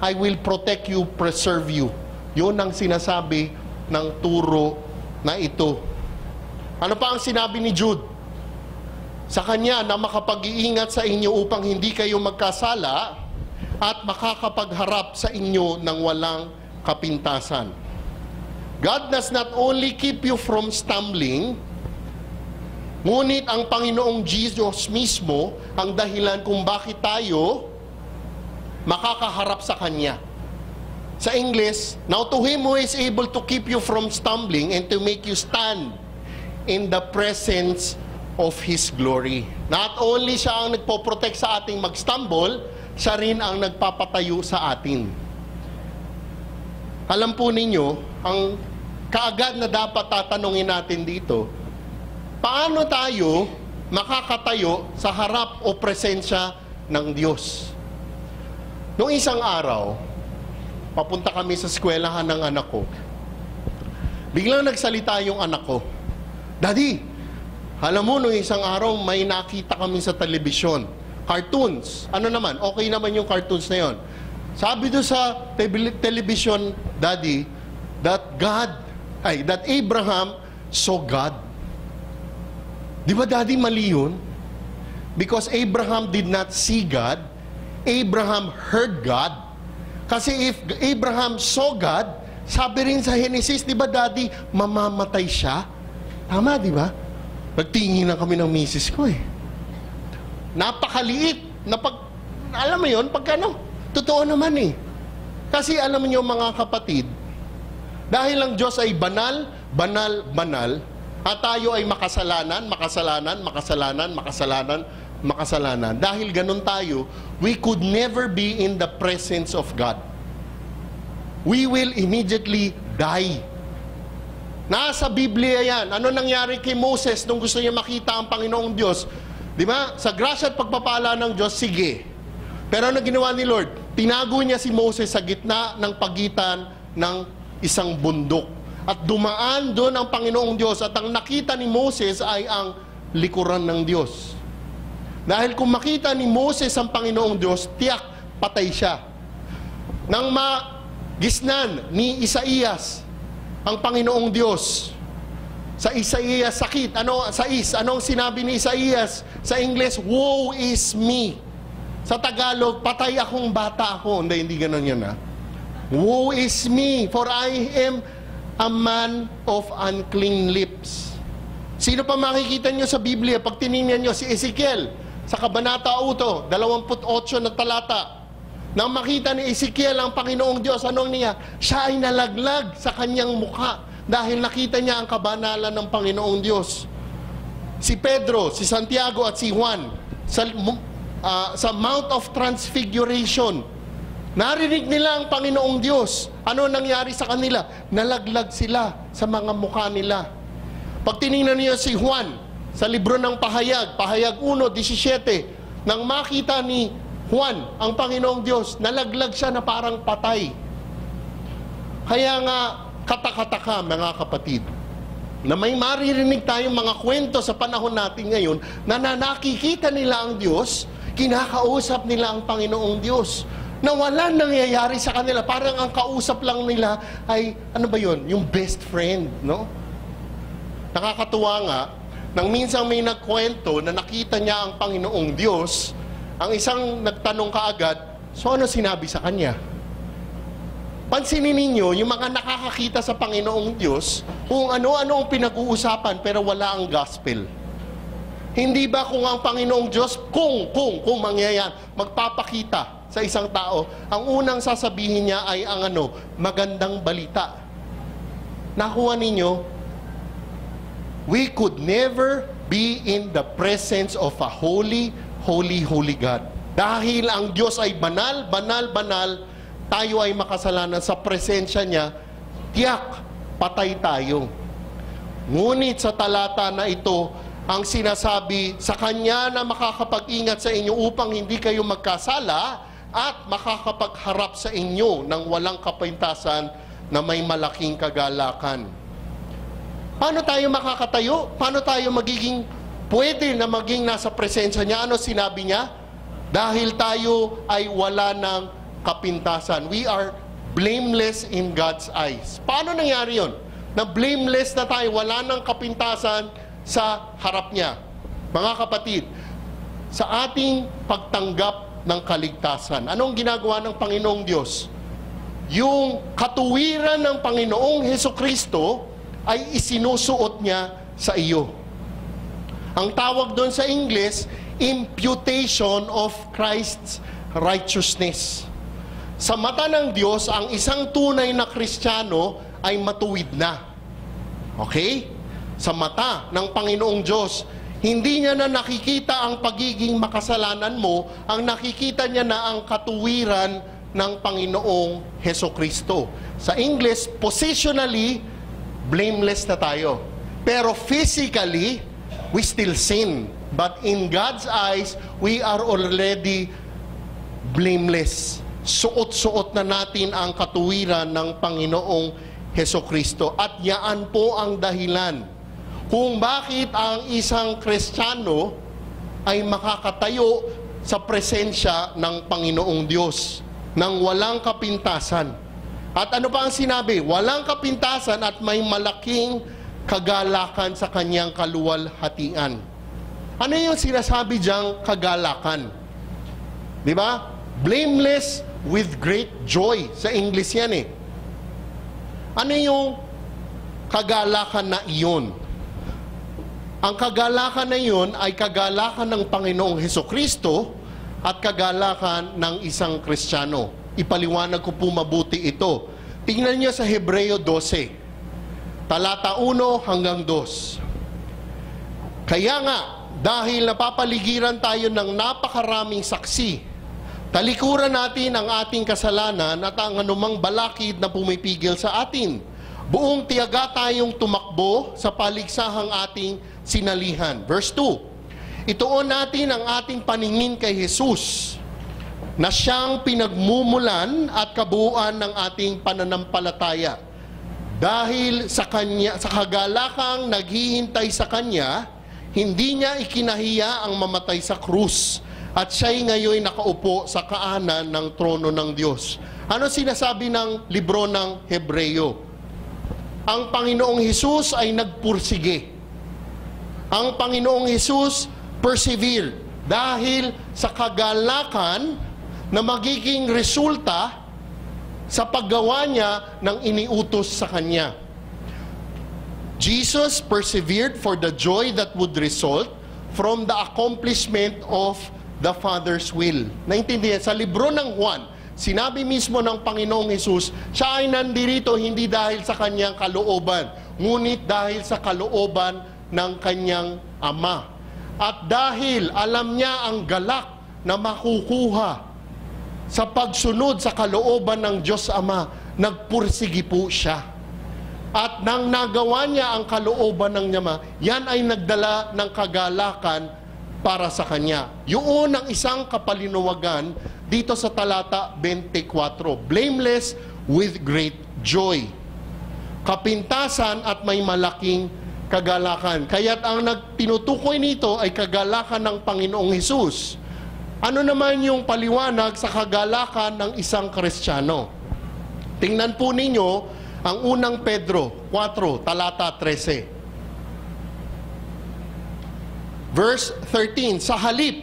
S1: I will protect you, preserve you. Yun ang sinasabi ng turo na ito. Ano pa ang sinabi ni Jude? Sa kanya na makapag-iingat sa inyo upang hindi kayo magkasala at makakapagharap sa inyo ng walang kapintasan. God does not only keep you from stumbling, ngunit ang Panginoong Jesus mismo ang dahilan kung bakit tayo makakaharap sa Kanya. Sa English, Now to Him who is able to keep you from stumbling and to make you stand in the presence of His glory. Not only siya ang nagpo-protect sa ating mag-stumble, siya rin ang nagpapatayo sa atin. Alam po ninyo, ang kaagad na dapat tatanungin natin dito, paano tayo makakatayo sa harap o presensya ng Diyos? Noong isang araw, papunta kami sa eskwelahan ng anak ko. Biglang nagsalita yung anak ko, Daddy, alam mo, noong isang araw, may nakita kami sa telebisyon. Cartoons. Ano naman? Okay naman yung cartoons na yon. Sabi doon sa te- television, Daddy, that God, ay, that Abraham saw God. Di ba, Daddy, mali yun? Because Abraham did not see God, Abraham heard God. Kasi if Abraham saw God, sabi rin sa Genesis, di ba, Daddy, mamamatay siya? Tama, di ba? Nagtingin na kami ng misis ko eh. Napakaliit. Na pag, alam mo yon pag ano, totoo naman eh. Kasi alam niyo mga kapatid, Dahil ang Diyos ay banal, banal, banal, at tayo ay makasalanan, makasalanan, makasalanan, makasalanan, makasalanan. Dahil ganun tayo, we could never be in the presence of God. We will immediately die. Nasa Biblia yan. Ano nangyari kay Moses nung gusto niya makita ang Panginoong Diyos? Di ba? Sa grasya at pagpapala ng Diyos, sige. Pero ano ginawa ni Lord? Tinago niya si Moses sa gitna ng pagitan ng isang bundok. At dumaan doon ang Panginoong Diyos at ang nakita ni Moses ay ang likuran ng Diyos. Dahil kung makita ni Moses ang Panginoong Diyos, tiyak patay siya. Nang magisnan ni Isaías ang Panginoong Diyos, sa Isaías sakit, ano sa is, anong sinabi ni Isaías sa English? Woe is me. Sa Tagalog, patay akong bata ako. Hindi, hindi ganun yun ha. Woe is me, for I am a man of unclean lips. Sino pa makikita nyo sa Biblia pag tinignan nyo si Ezekiel sa Kabanata 8, 28 na talata. Nang makita ni Ezekiel ang Panginoong Diyos, anong niya? Siya ay nalaglag sa kanyang mukha dahil nakita niya ang kabanalan ng Panginoong Diyos. Si Pedro, si Santiago at si Juan sa, uh, sa Mount of Transfiguration, Narinig nila ang Panginoong Diyos. Ano nangyari sa kanila? Nalaglag sila sa mga mukha nila. Pag tinignan niyo si Juan sa libro ng Pahayag, Pahayag 1:17, nang makita ni Juan ang Panginoong Diyos, nalaglag siya na parang patay. Kaya nga katakataka mga kapatid, na may maririnig tayong mga kwento sa panahon natin ngayon na nakikita nila ang Diyos, kinakausap nila ang Panginoong Diyos na wala nangyayari sa kanila. Parang ang kausap lang nila ay, ano ba yun? Yung best friend, no? Nakakatuwa nga, nang minsan may nagkwento na nakita niya ang Panginoong Diyos, ang isang nagtanong kaagad, so ano sinabi sa kanya? Pansinin ninyo, yung mga nakakakita sa Panginoong Diyos, kung ano-ano ang pinag-uusapan pero wala ang gospel. Hindi ba kung ang Panginoong Diyos, kung, kung, kung mangyayari, magpapakita sa isang tao, ang unang sasabihin niya ay ang ano, magandang balita. Nakuha ninyo, we could never be in the presence of a holy, holy, holy God. Dahil ang Diyos ay banal, banal, banal, tayo ay makasalanan sa presensya niya, tiyak, patay tayo. Ngunit sa talata na ito, ang sinasabi sa Kanya na makakapag-ingat sa inyo upang hindi kayo magkasala, at makakapagharap sa inyo ng walang kapintasan na may malaking kagalakan. Paano tayo makakatayo? Paano tayo magiging pwede na maging nasa presensya niya? Ano sinabi niya? Dahil tayo ay wala ng kapintasan. We are blameless in God's eyes. Paano nangyari yon? Na blameless na tayo, wala ng kapintasan sa harap niya. Mga kapatid, sa ating pagtanggap ng kaligtasan. Anong ginagawa ng Panginoong Diyos? Yung katuwiran ng Panginoong Heso Kristo ay isinusuot niya sa iyo. Ang tawag doon sa English, imputation of Christ's righteousness. Sa mata ng Diyos, ang isang tunay na Kristiyano ay matuwid na. Okay? Sa mata ng Panginoong Diyos, hindi niya na nakikita ang pagiging makasalanan mo, ang nakikita niya na ang katuwiran ng Panginoong Heso Kristo. Sa English, positionally, blameless na tayo. Pero physically, we still sin. But in God's eyes, we are already blameless. Suot-suot na natin ang katuwiran ng Panginoong Heso Kristo. At yaan po ang dahilan kung bakit ang isang Kristiyano ay makakatayo sa presensya ng Panginoong Diyos nang walang kapintasan. At ano pa ang sinabi? Walang kapintasan at may malaking kagalakan sa kanyang kaluwalhatian. Ano yung sinasabi diyang kagalakan? Di ba? Blameless with great joy. Sa English yan eh. Ano yung kagalakan na iyon? Ang kagalakan na yun ay kagalakan ng Panginoong Heso Kristo at kagalakan ng isang Kristiyano. Ipaliwanag ko po mabuti ito. Tingnan niyo sa Hebreo 12, talata 1 hanggang 2. Kaya nga, dahil napapaligiran tayo ng napakaraming saksi, talikuran natin ang ating kasalanan at ang anumang balakid na pumipigil sa atin. Buong tiyaga tayong tumakbo sa paligsahang ating sinalihan. Verse 2, Ituon natin ang ating paningin kay Jesus, na siyang pinagmumulan at kabuuan ng ating pananampalataya. Dahil sa kanya sa kagalakang naghihintay sa kanya, hindi niya ikinahiya ang mamatay sa krus at siya'y ngayon nakaupo sa kaanan ng trono ng Diyos. Ano sinasabi ng libro ng Hebreo? Ang Panginoong Hesus ay nagpursige. Ang Panginoong Hesus persevere dahil sa kagalakan na magiging resulta sa paggawa niya ng iniutos sa kanya. Jesus persevered for the joy that would result from the accomplishment of the Father's will. Naintindihan, sa libro ng Juan, sinabi mismo ng Panginoong Hesus, siya ay nandirito hindi dahil sa kanyang kalooban, ngunit dahil sa kalooban ng kanyang Ama. At dahil alam niya ang galak na makukuha sa pagsunod sa kalooban ng Diyos Ama, nagpursigi po siya. At nang nagawa niya ang kalooban ng Nyama, yan ay nagdala ng kagalakan para sa kanya. Yun ang isang kapalinuwagan dito sa talata 24. Blameless with great joy. Kapintasan at may malaking kagalakan. Kaya't ang nagtinutukoy nito ay kagalakan ng Panginoong Hesus. Ano naman yung paliwanag sa kagalakan ng isang Kristiyano? Tingnan po ninyo ang unang Pedro 4, talata 13. Verse 13, Sa halip,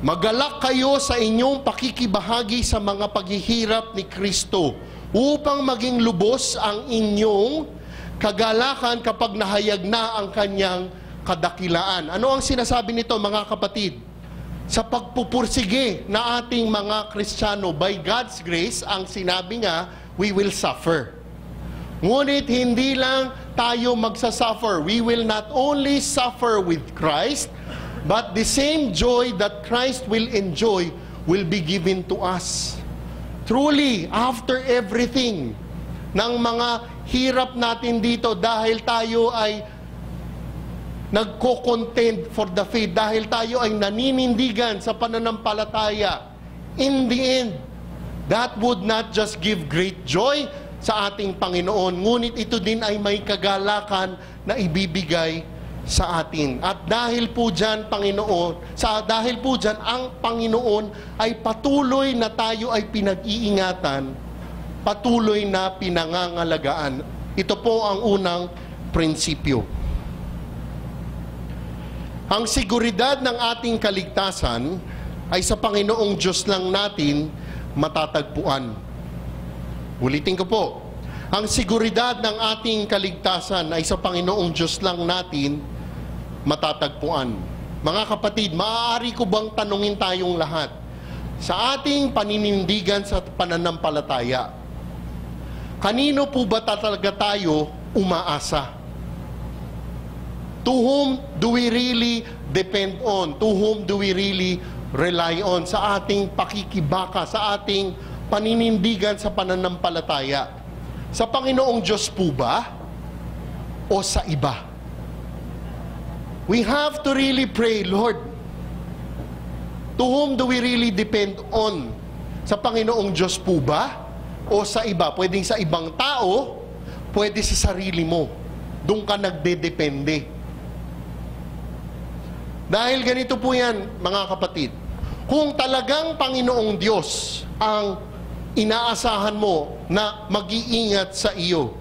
S1: magalak kayo sa inyong pakikibahagi sa mga paghihirap ni Kristo upang maging lubos ang inyong kagalakan kapag nahayag na ang kanyang kadakilaan. Ano ang sinasabi nito mga kapatid? Sa pagpupursige na ating mga Kristiyano, by God's grace, ang sinabi nga, we will suffer. Ngunit hindi lang tayo magsasuffer. We will not only suffer with Christ, but the same joy that Christ will enjoy will be given to us. Truly, after everything ng mga hirap natin dito dahil tayo ay nagko-contend for the faith, dahil tayo ay naninindigan sa pananampalataya, in the end, that would not just give great joy, sa ating Panginoon. Ngunit ito din ay may kagalakan na ibibigay sa atin. At dahil po dyan, Panginoon, sa dahil po dyan, ang Panginoon ay patuloy na tayo ay pinag-iingatan, patuloy na pinangangalagaan. Ito po ang unang prinsipyo. Ang seguridad ng ating kaligtasan ay sa Panginoong Diyos lang natin matatagpuan. Ulitin ko po, ang seguridad ng ating kaligtasan ay sa Panginoong Diyos lang natin matatagpuan. Mga kapatid, maaari ko bang tanungin tayong lahat sa ating paninindigan sa pananampalataya? Kanino po ba talaga tayo umaasa? To whom do we really depend on? To whom do we really rely on? Sa ating pakikibaka, sa ating paninindigan sa pananampalataya? Sa Panginoong Diyos po ba? O sa iba? We have to really pray, Lord, to whom do we really depend on? Sa Panginoong Diyos po ba? O sa iba? Pwedeng sa ibang tao, pwede sa sarili mo. Doon ka nagdedepende. Dahil ganito po yan, mga kapatid. Kung talagang Panginoong Diyos ang inaasahan mo na mag-iingat sa iyo.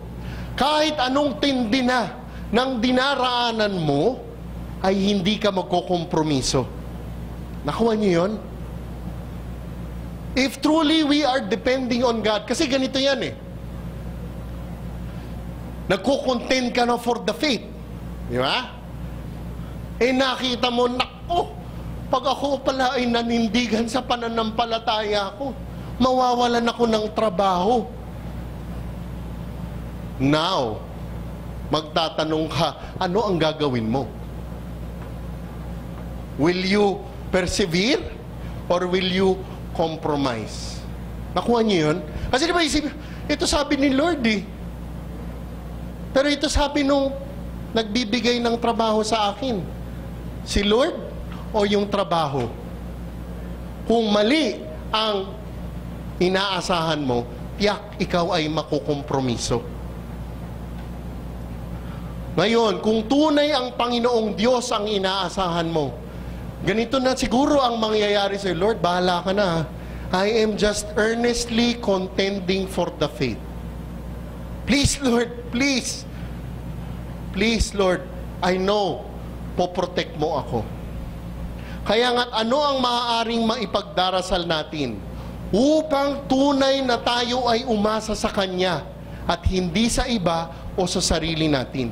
S1: Kahit anong tindi na ng dinaraanan mo, ay hindi ka magkokompromiso. Nakuha niyo yon? If truly we are depending on God, kasi ganito yan eh. Nagkukontent ka na for the faith. Di ba? Eh nakita mo, nako, pag ako pala ay nanindigan sa pananampalataya ko, mawawalan ako ng trabaho. Now, magtatanong ka, ano ang gagawin mo? Will you persevere or will you compromise? Nakuha niyo yun? Kasi di ba isip, ito sabi ni Lord eh. Pero ito sabi nung nagbibigay ng trabaho sa akin. Si Lord o yung trabaho? Kung mali ang inaasahan mo, tiyak ikaw ay makukompromiso. Ngayon, kung tunay ang Panginoong Diyos ang inaasahan mo, ganito na siguro ang mangyayari sa Lord, bahala ka na. I am just earnestly contending for the faith. Please, Lord, please. Please, Lord, I know, poprotect mo ako. Kaya nga, ano ang maaaring maipagdarasal natin upang tunay na tayo ay umasa sa Kanya at hindi sa iba o sa sarili natin?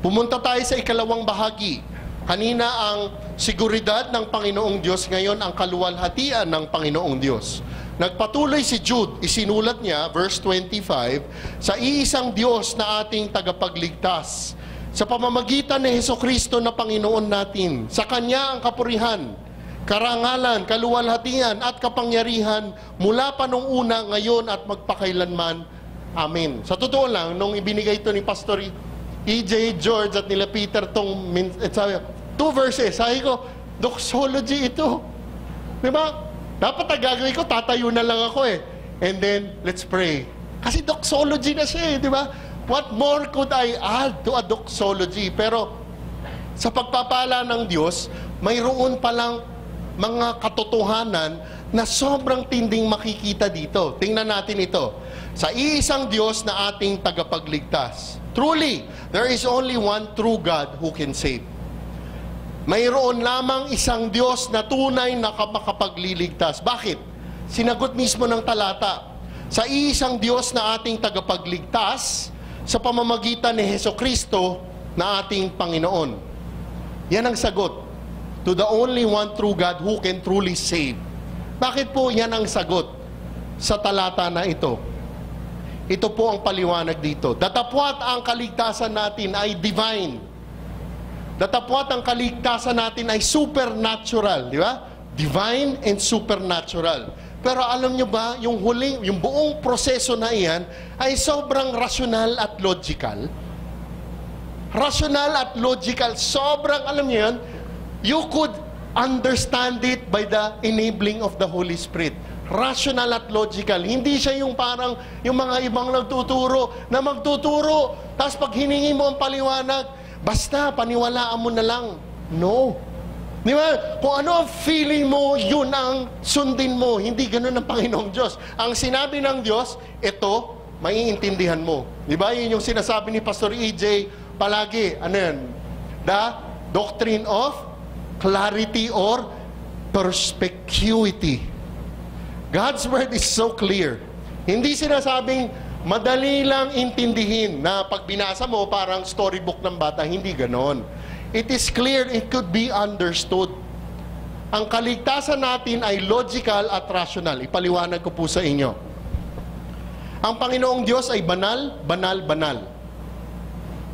S1: Pumunta tayo sa ikalawang bahagi. Kanina ang seguridad ng Panginoong Diyos, ngayon ang kaluwalhatian ng Panginoong Diyos. Nagpatuloy si Jude, isinulat niya, verse 25, sa iisang Diyos na ating tagapagligtas, sa pamamagitan ni Heso Kristo na Panginoon natin, sa Kanya ang kapurihan, karangalan, kaluwalhatian at kapangyarihan mula pa nung una, ngayon at magpakailanman. Amen. Sa totoo lang, nung ibinigay ito ni Pastor E.J. George at nila Peter tong eh, two verses, sabi ko, doxology ito. Di ba? Dapat ang gagawin ko, tatayo na lang ako eh. And then, let's pray. Kasi doxology na siya eh, di ba? What more could I add to a doxology? Pero, sa pagpapala ng Diyos, mayroon palang mga katotohanan na sobrang tinding makikita dito. Tingnan natin ito. Sa iisang Diyos na ating tagapagligtas. Truly, there is only one true God who can save. Mayroon lamang isang Diyos na tunay na makapagliligtas. Bakit? Sinagot mismo ng talata. Sa iisang Diyos na ating tagapagligtas sa pamamagitan ni Heso Kristo na ating Panginoon. Yan ang sagot. To the only one true God who can truly save. Bakit po yan ang sagot sa talata na ito? Ito po ang paliwanag dito. Datapwat ang kaligtasan natin ay divine. Datapwat ang kaligtasan natin ay supernatural, di ba? Divine and supernatural. Pero alam nyo ba, yung huling, yung buong proseso na iyan ay sobrang rational at logical. Rational at logical, sobrang, alam niyo yan, you could understand it by the enabling of the Holy Spirit. Rational at logical. Hindi siya yung parang yung mga ibang nagtuturo na magtuturo, tapos pag hiningi mo ang paliwanag, basta paniwalaan mo na lang. No. Di ba? Kung ano ang feeling mo, yun ang sundin mo. Hindi ganun ang Panginoong Diyos. Ang sinabi ng Diyos, ito, maiintindihan mo. Di ba? Yun yung sinasabi ni Pastor EJ palagi. Ano yan? The doctrine of clarity or perspicuity. God's word is so clear. Hindi sinasabing madali lang intindihin na pag binasa mo parang storybook ng bata. Hindi ganon. It is clear, it could be understood. Ang kaligtasan natin ay logical at rational. Ipaliwanag ko po sa inyo. Ang Panginoong Diyos ay banal, banal, banal.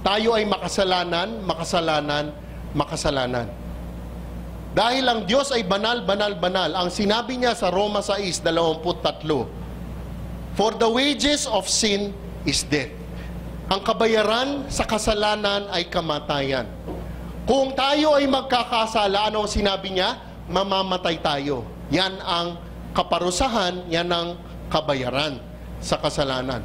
S1: Tayo ay makasalanan, makasalanan, makasalanan. Dahil ang Diyos ay banal, banal, banal. Ang sinabi niya sa Roma 6:23, For the wages of sin is death. Ang kabayaran sa kasalanan ay kamatayan. Kung tayo ay magkakasala, ano ang sinabi niya? Mamamatay tayo. Yan ang kaparusahan, yan ang kabayaran sa kasalanan.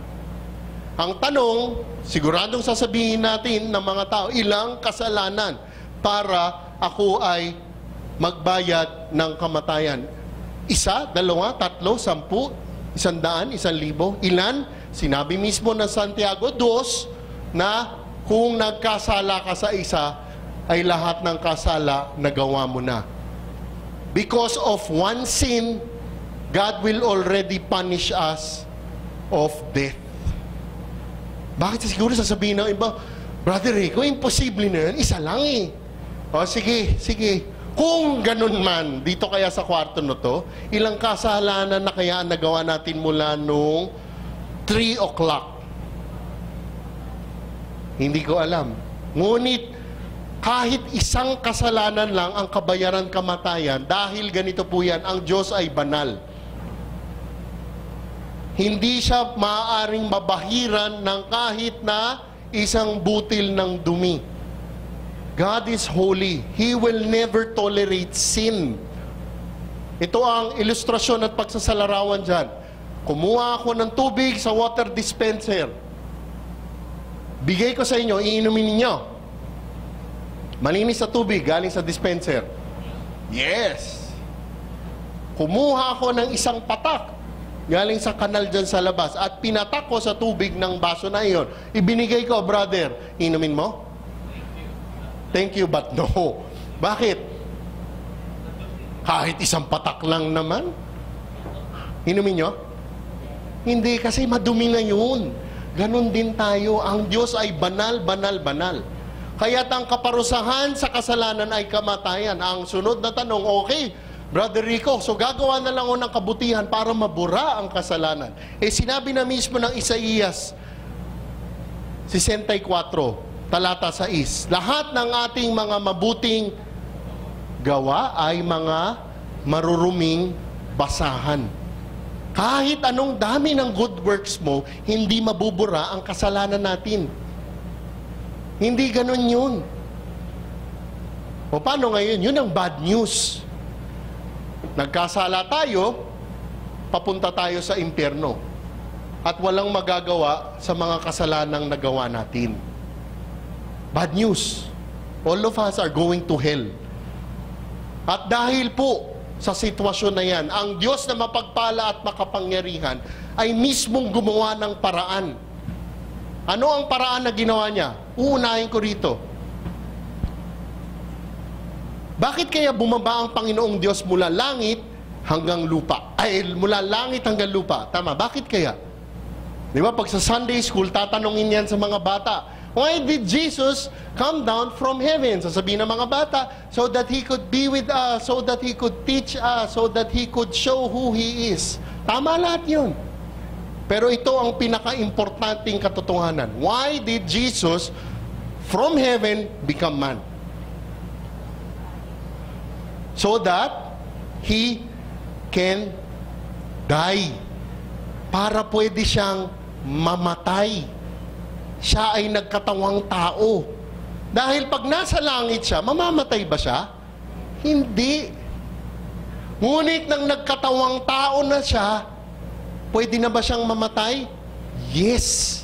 S1: Ang tanong, siguradong sasabihin natin ng mga tao, ilang kasalanan para ako ay magbayad ng kamatayan? Isa, dalawa, tatlo, sampu, isandaan, isang libo. Ilan? Sinabi mismo ng Santiago, dos, na kung nagkasala ka sa isa, ay lahat ng kasala nagawa mo na. Because of one sin, God will already punish us of death. Bakit siguro sasabihin ng iba, Brother Rico, imposible na yan. Isa lang eh. O sige, sige. Kung ganun man, dito kaya sa kwarto na to, ilang kasalanan na kaya nagawa natin mula nung 3 o'clock Hindi ko alam. Ngunit kahit isang kasalanan lang ang kabayaran kamatayan, dahil ganito po yan, ang Diyos ay banal. Hindi siya maaaring mabahiran ng kahit na isang butil ng dumi. God is holy. He will never tolerate sin. Ito ang ilustrasyon at pagsasalarawan dyan. Kumuha ako ng tubig sa water dispenser. Bigay ko sa inyo, iinumin ninyo. Malinis sa tubig galing sa dispenser. Yes. Kumuha ako ng isang patak galing sa kanal dyan sa labas at pinatak ko sa tubig ng baso na iyon. Ibinigay ko, brother, inumin mo? Thank you, but no. Bakit? Kahit isang patak lang naman. Inumin nyo? Hindi, kasi madumi na yun. Ganon din tayo. Ang Diyos ay banal, banal, banal. Kaya't ang kaparusahan sa kasalanan ay kamatayan. Ang sunod na tanong, okay, Brother Rico, so gagawa na lang ako ng kabutihan para mabura ang kasalanan. Eh sinabi na mismo ng Isaías 64, talata 6, lahat ng ating mga mabuting gawa ay mga maruruming basahan. Kahit anong dami ng good works mo, hindi mabubura ang kasalanan natin. Hindi ganun yun. O paano ngayon? Yun ang bad news. Nagkasala tayo, papunta tayo sa impyerno. At walang magagawa sa mga kasalanang nagawa natin. Bad news. All of us are going to hell. At dahil po sa sitwasyon na yan, ang Diyos na mapagpala at makapangyarihan ay mismong gumawa ng paraan. Ano ang paraan na ginawa niya? Uunahin ko rito. Bakit kaya bumaba ang Panginoong Diyos mula langit hanggang lupa? Ay, mula langit hanggang lupa. Tama, bakit kaya? Di ba, pag sa Sunday school, tatanungin yan sa mga bata, Why did Jesus come down from heaven? Sasabihin ng mga bata, so that He could be with us, so that He could teach us, so that He could show who He is. Tama lahat yun. Pero ito ang pinaka-importanting katotohanan. Why did Jesus from heaven become man? So that He can die. Para pwede siyang mamatay siya ay nagkatawang tao. Dahil pag nasa langit siya, mamamatay ba siya? Hindi. Ngunit nang nagkatawang tao na siya, pwede na ba siyang mamatay? Yes.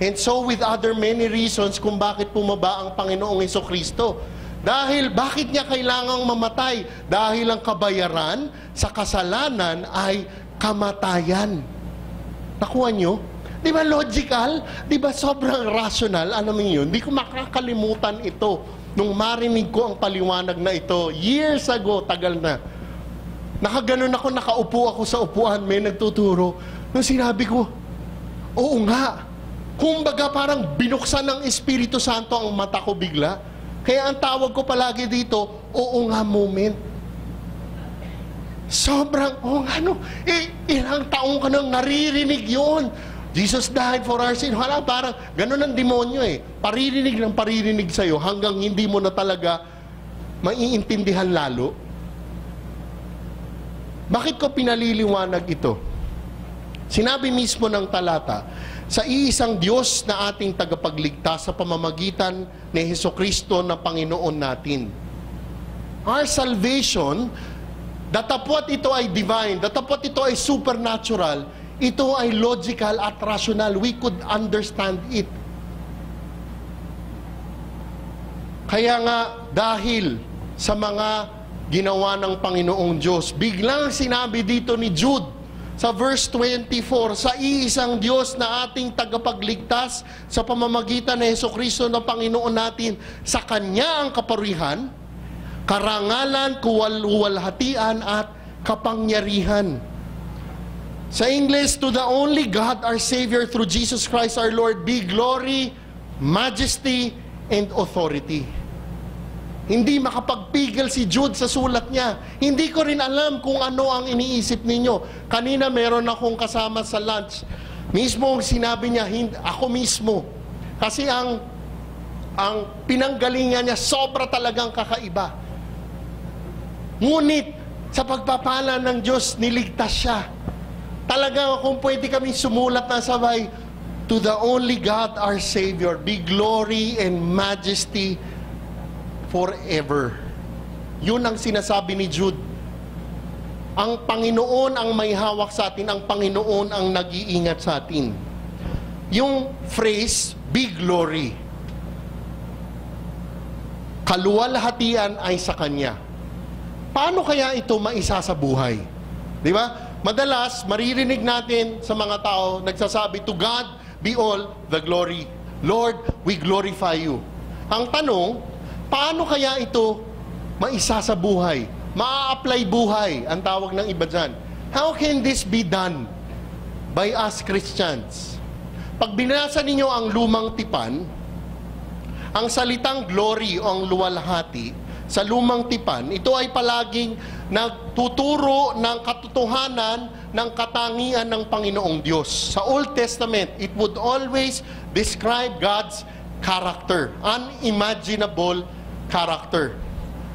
S1: And so with other many reasons kung bakit pumaba ang Panginoong Heso Kristo. Dahil bakit niya kailangang mamatay? Dahil ang kabayaran sa kasalanan ay kamatayan. Nakuha niyo? Di ba logical? Di ba sobrang rational? Alam mo yun, di ko makakalimutan ito nung marinig ko ang paliwanag na ito. Years ago, tagal na. Nakaganon ako, nakaupo ako sa upuan, may nagtuturo. Nung sinabi ko, oo nga. Kumbaga parang binuksan ng Espiritu Santo ang mata ko bigla. Kaya ang tawag ko palagi dito, oo nga moment. Sobrang, oo nga no, eh, ilang taong ka nang naririnig yon Jesus died for our sin. Wala, parang ganun ang demonyo eh. Paririnig ng paririnig sa'yo hanggang hindi mo na talaga maiintindihan lalo. Bakit ko pinaliliwanag ito? Sinabi mismo ng talata, sa iisang Diyos na ating tagapagligtas sa pamamagitan ni Heso Kristo na Panginoon natin. Our salvation, datapwat ito ay divine, datapwat ito ay supernatural, ito ay logical at rational. We could understand it. Kaya nga, dahil sa mga ginawa ng Panginoong Diyos, biglang sinabi dito ni Jude, sa verse 24, sa iisang Diyos na ating tagapagligtas sa pamamagitan ng Heso Kristo na Panginoon natin, sa Kanya ang kaparihan, karangalan, kuwalhatian at kapangyarihan. Sa English, to the only God, our Savior, through Jesus Christ our Lord, be glory, majesty, and authority. Hindi makapagpigil si Jude sa sulat niya. Hindi ko rin alam kung ano ang iniisip ninyo. Kanina meron akong kasama sa lunch. Mismo sinabi niya, ako mismo. Kasi ang ang pinanggalingan niya sobra talagang kakaiba. Ngunit sa pagpapala ng Diyos, niligtas siya. Talaga kung pwede kami sumulat na sabay, To the only God our Savior, be glory and majesty forever. Yun ang sinasabi ni Jude. Ang Panginoon ang may hawak sa atin, ang Panginoon ang nag-iingat sa atin. Yung phrase, be glory. Kaluwalhatian ay sa Kanya. Paano kaya ito maisa sa buhay? Di ba? Madalas, maririnig natin sa mga tao, nagsasabi, To God be all the glory. Lord, we glorify you. Ang tanong, paano kaya ito maisa sa buhay? Maa-apply buhay, ang tawag ng iba dyan. How can this be done by us Christians? Pag binasa ninyo ang lumang tipan, ang salitang glory o ang luwalhati sa lumang tipan, ito ay palaging nagtuturo ng katotohanan ng katangian ng Panginoong Diyos. Sa Old Testament, it would always describe God's character, unimaginable character.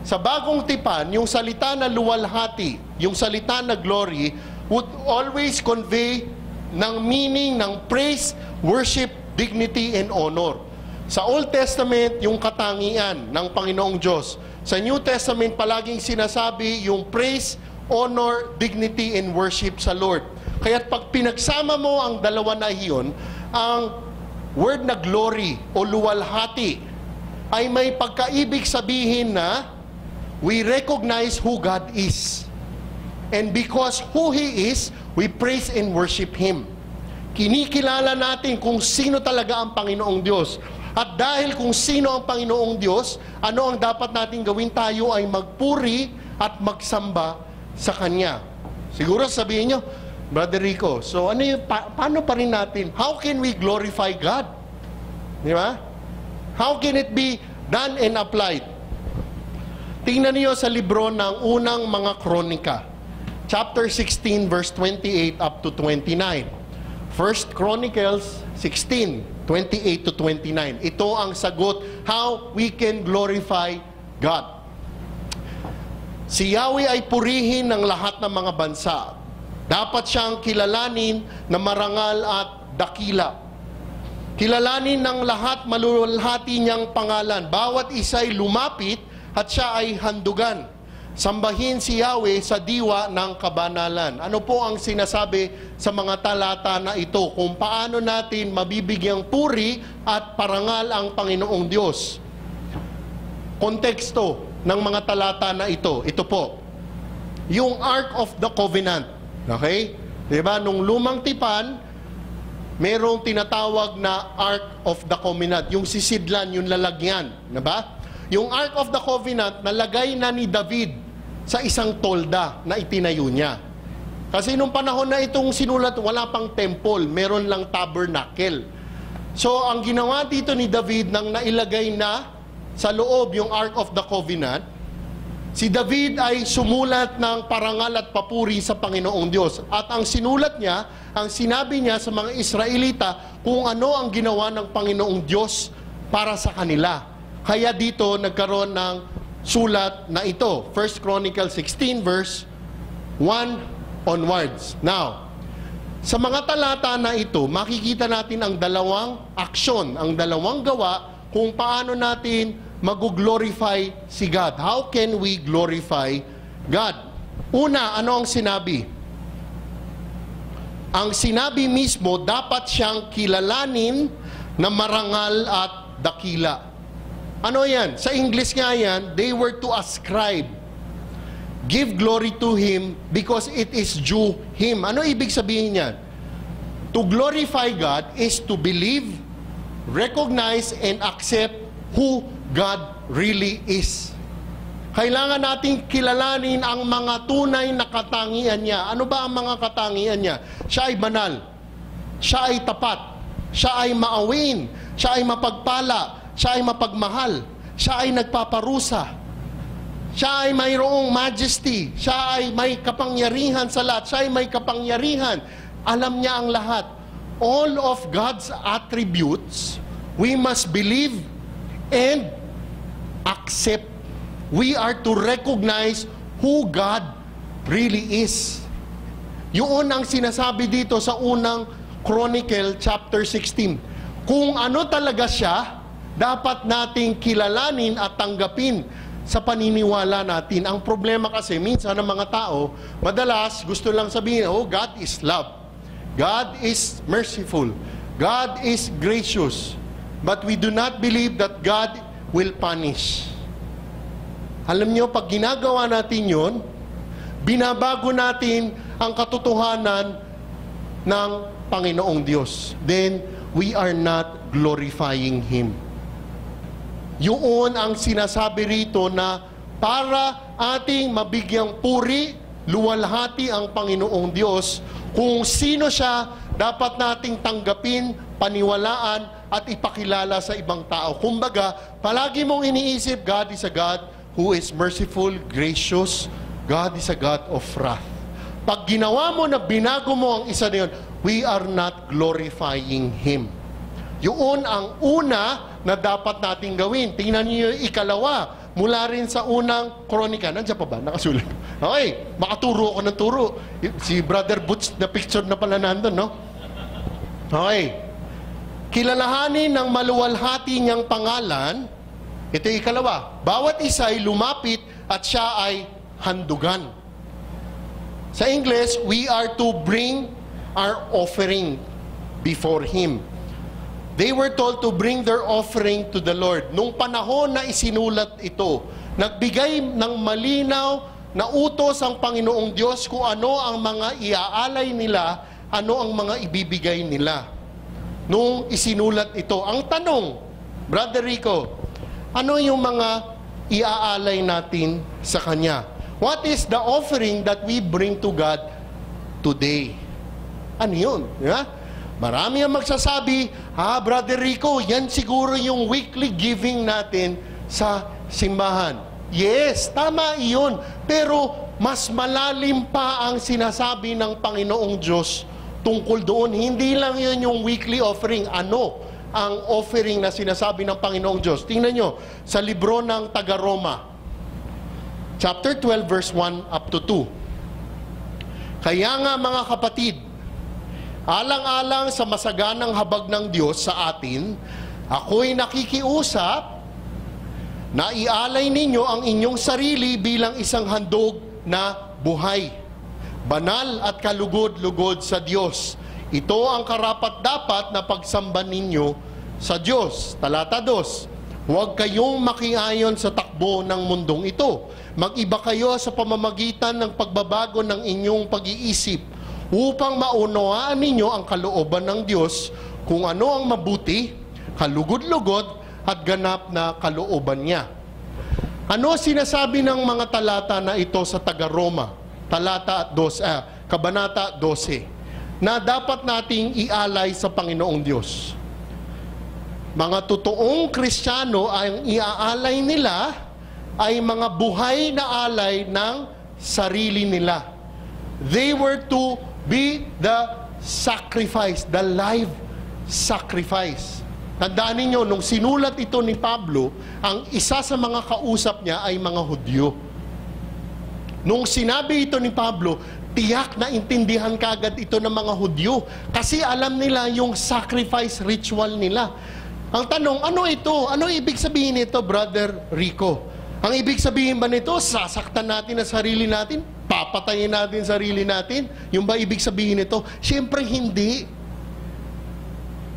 S1: Sa bagong tipan, yung salita na luwalhati, yung salita na glory, would always convey ng meaning ng praise, worship, dignity, and honor. Sa Old Testament, yung katangian ng Panginoong Diyos. Sa New Testament, palaging sinasabi yung praise, honor, dignity, and worship sa Lord. Kaya pag pinagsama mo ang dalawa na iyon, ang word na glory o luwalhati ay may pagkaibig sabihin na we recognize who God is. And because who He is, we praise and worship Him. Kinikilala natin kung sino talaga ang Panginoong Diyos. At dahil kung sino ang Panginoong Diyos, ano ang dapat natin gawin? Tayo ay magpuri at magsamba sa Kanya. Siguro sabihin nyo, Brother Rico, so ano yung, pa- paano pa rin natin? How can we glorify God? Di ba? How can it be done and applied? Tingnan niyo sa libro ng unang mga kronika. Chapter 16, verse 28 up to 29. First Chronicles 16, 28 to 29. Ito ang sagot, how we can glorify God. Si Yahweh ay purihin ng lahat ng mga bansa. Dapat siyang kilalanin na marangal at dakila. Kilalanin ng lahat malulhati niyang pangalan. Bawat isa'y lumapit at siya ay handugan. Sambahin si Yahweh sa diwa ng kabanalan. Ano po ang sinasabi sa mga talata na ito kung paano natin mabibigyang puri at parangal ang Panginoong Diyos? Konteksto ng mga talata na ito, ito po. Yung Ark of the Covenant. Okay? 'Di ba nung lumang tipan, merong tinatawag na Ark of the Covenant, yung sisidlan, yung lalagyan, 'di ba? Yung Ark of the Covenant nalagay na ni David sa isang tolda na itinayo niya. Kasi nung panahon na itong sinulat, wala pang temple, meron lang tabernacle. So ang ginawa dito ni David nang nailagay na sa loob yung Ark of the Covenant, si David ay sumulat ng parangal at papuri sa Panginoong Diyos. At ang sinulat niya, ang sinabi niya sa mga Israelita kung ano ang ginawa ng Panginoong Diyos para sa kanila. Kaya dito nagkaroon ng sulat na ito. 1 Chronicles 16 verse 1 onwards. Now, sa mga talata na ito, makikita natin ang dalawang aksyon, ang dalawang gawa kung paano natin mag-glorify si God. How can we glorify God? Una, ano ang sinabi? Ang sinabi mismo, dapat siyang kilalanin na marangal at dakila. Ano yan? Sa English nga yan, they were to ascribe. Give glory to Him because it is due Him. Ano ibig sabihin niyan? To glorify God is to believe, recognize, and accept who God really is. Kailangan nating kilalanin ang mga tunay na katangian niya. Ano ba ang mga katangian niya? Siya ay banal. Siya ay tapat. Siya ay maawin. Siya ay mapagpala. Siya ay mapagmahal. Siya ay nagpaparusa. Siya ay mayroong majesty. Siya ay may kapangyarihan sa lahat. Siya ay may kapangyarihan. Alam niya ang lahat. All of God's attributes, we must believe and accept. We are to recognize who God really is. Yun ang sinasabi dito sa unang Chronicle chapter 16. Kung ano talaga siya, dapat nating kilalanin at tanggapin sa paniniwala natin. Ang problema kasi, minsan ng mga tao, madalas gusto lang sabihin, oh, God is love. God is merciful. God is gracious. But we do not believe that God will punish. Alam nyo, pag ginagawa natin yon, binabago natin ang katotohanan ng Panginoong Diyos. Then, we are not glorifying Him. Yun ang sinasabi rito na para ating mabigyang puri, luwalhati ang Panginoong Diyos, kung sino siya, dapat nating tanggapin, paniwalaan, at ipakilala sa ibang tao. Kumbaga, palagi mong iniisip, God is a God who is merciful, gracious, God is a God of wrath. Pag ginawa mo na binago mo ang isa na yun, we are not glorifying Him. Yun ang una na dapat nating gawin. Tingnan niyo yung ikalawa. Mula rin sa unang kronika. Nandiyan pa ba? Nakasulat. Okay, makaturo ako ng turo. Si Brother Butch na picture na pala nandun, no? Okay. Kilalahanin ng maluwalhati niyang pangalan, ito yung ikalawa. Bawat isa ay lumapit at siya ay handugan. Sa English, we are to bring our offering before Him. They were told to bring their offering to the Lord. Nung panahon na isinulat ito, nagbigay ng malinaw na utos ang Panginoong Diyos kung ano ang mga iaalay nila, ano ang mga ibibigay nila. Nung isinulat ito, ang tanong, Brother Rico, ano yung mga iaalay natin sa Kanya? What is the offering that we bring to God today? Ano yun? Yeah? Marami ang magsasabi, ah, Brother Rico, yan siguro yung weekly giving natin sa simbahan. Yes, tama iyon. Pero mas malalim pa ang sinasabi ng Panginoong Diyos tungkol doon. Hindi lang yun yung weekly offering. Ano ang offering na sinasabi ng Panginoong Diyos? Tingnan nyo, sa libro ng Taga-Roma, chapter 12, verse 1 up to 2. Kaya nga mga kapatid, Alang-alang sa masaganang habag ng Diyos sa atin, ako'y nakikiusap na ialay ninyo ang inyong sarili bilang isang handog na buhay, banal at kalugod-lugod sa Diyos. Ito ang karapat-dapat na pagsamba ninyo sa Diyos. Talata 2. Huwag kayong makiayon sa takbo ng mundong ito. Mag-iba kayo sa pamamagitan ng pagbabago ng inyong pag-iisip upang maunawaan ninyo ang kalooban ng Diyos kung ano ang mabuti, kalugod-lugod at ganap na kalooban niya. Ano sinasabi ng mga talata na ito sa taga-Roma? Talata 12, ah, Kabanata 12, na dapat nating ialay sa Panginoong Diyos. Mga totoong Kristiyano ang iaalay nila ay mga buhay na alay ng sarili nila. They were to be the sacrifice, the live sacrifice. Tandaan ninyo, nung sinulat ito ni Pablo, ang isa sa mga kausap niya ay mga Hudyo. Nung sinabi ito ni Pablo, tiyak na intindihan kagad ito ng mga Hudyo. Kasi alam nila yung sacrifice ritual nila. Ang tanong, ano ito? Ano ibig sabihin nito, Brother Rico? Ang ibig sabihin ba nito, sasaktan natin ang sarili natin? Papatayin natin sarili natin? Yung ba ibig sabihin nito? Siyempre hindi.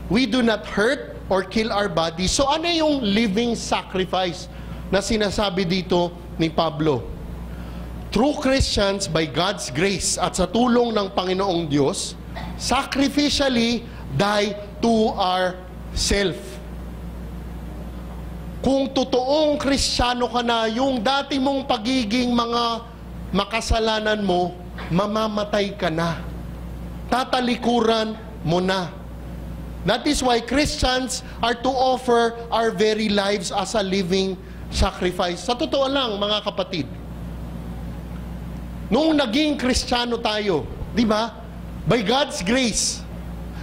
S1: We do not hurt or kill our body. So ano yung living sacrifice na sinasabi dito ni Pablo? True Christians, by God's grace at sa tulong ng Panginoong Diyos, sacrificially die to our self kung totoong kristyano ka na, yung dati mong pagiging mga makasalanan mo, mamamatay ka na. Tatalikuran mo na. That is why Christians are to offer our very lives as a living sacrifice. Sa totoo lang, mga kapatid, nung naging kristyano tayo, di ba? By God's grace,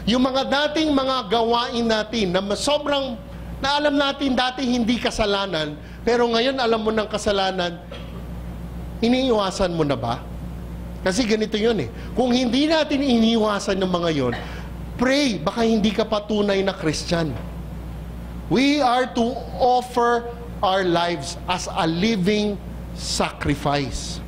S1: yung mga dating mga gawain natin na sobrang na alam natin dati hindi kasalanan, pero ngayon alam mo ng kasalanan, iniiwasan mo na ba? Kasi ganito yun eh. Kung hindi natin iniiwasan ng mga yon, pray, baka hindi ka patunay na Christian. We are to offer our lives as a living sacrifice.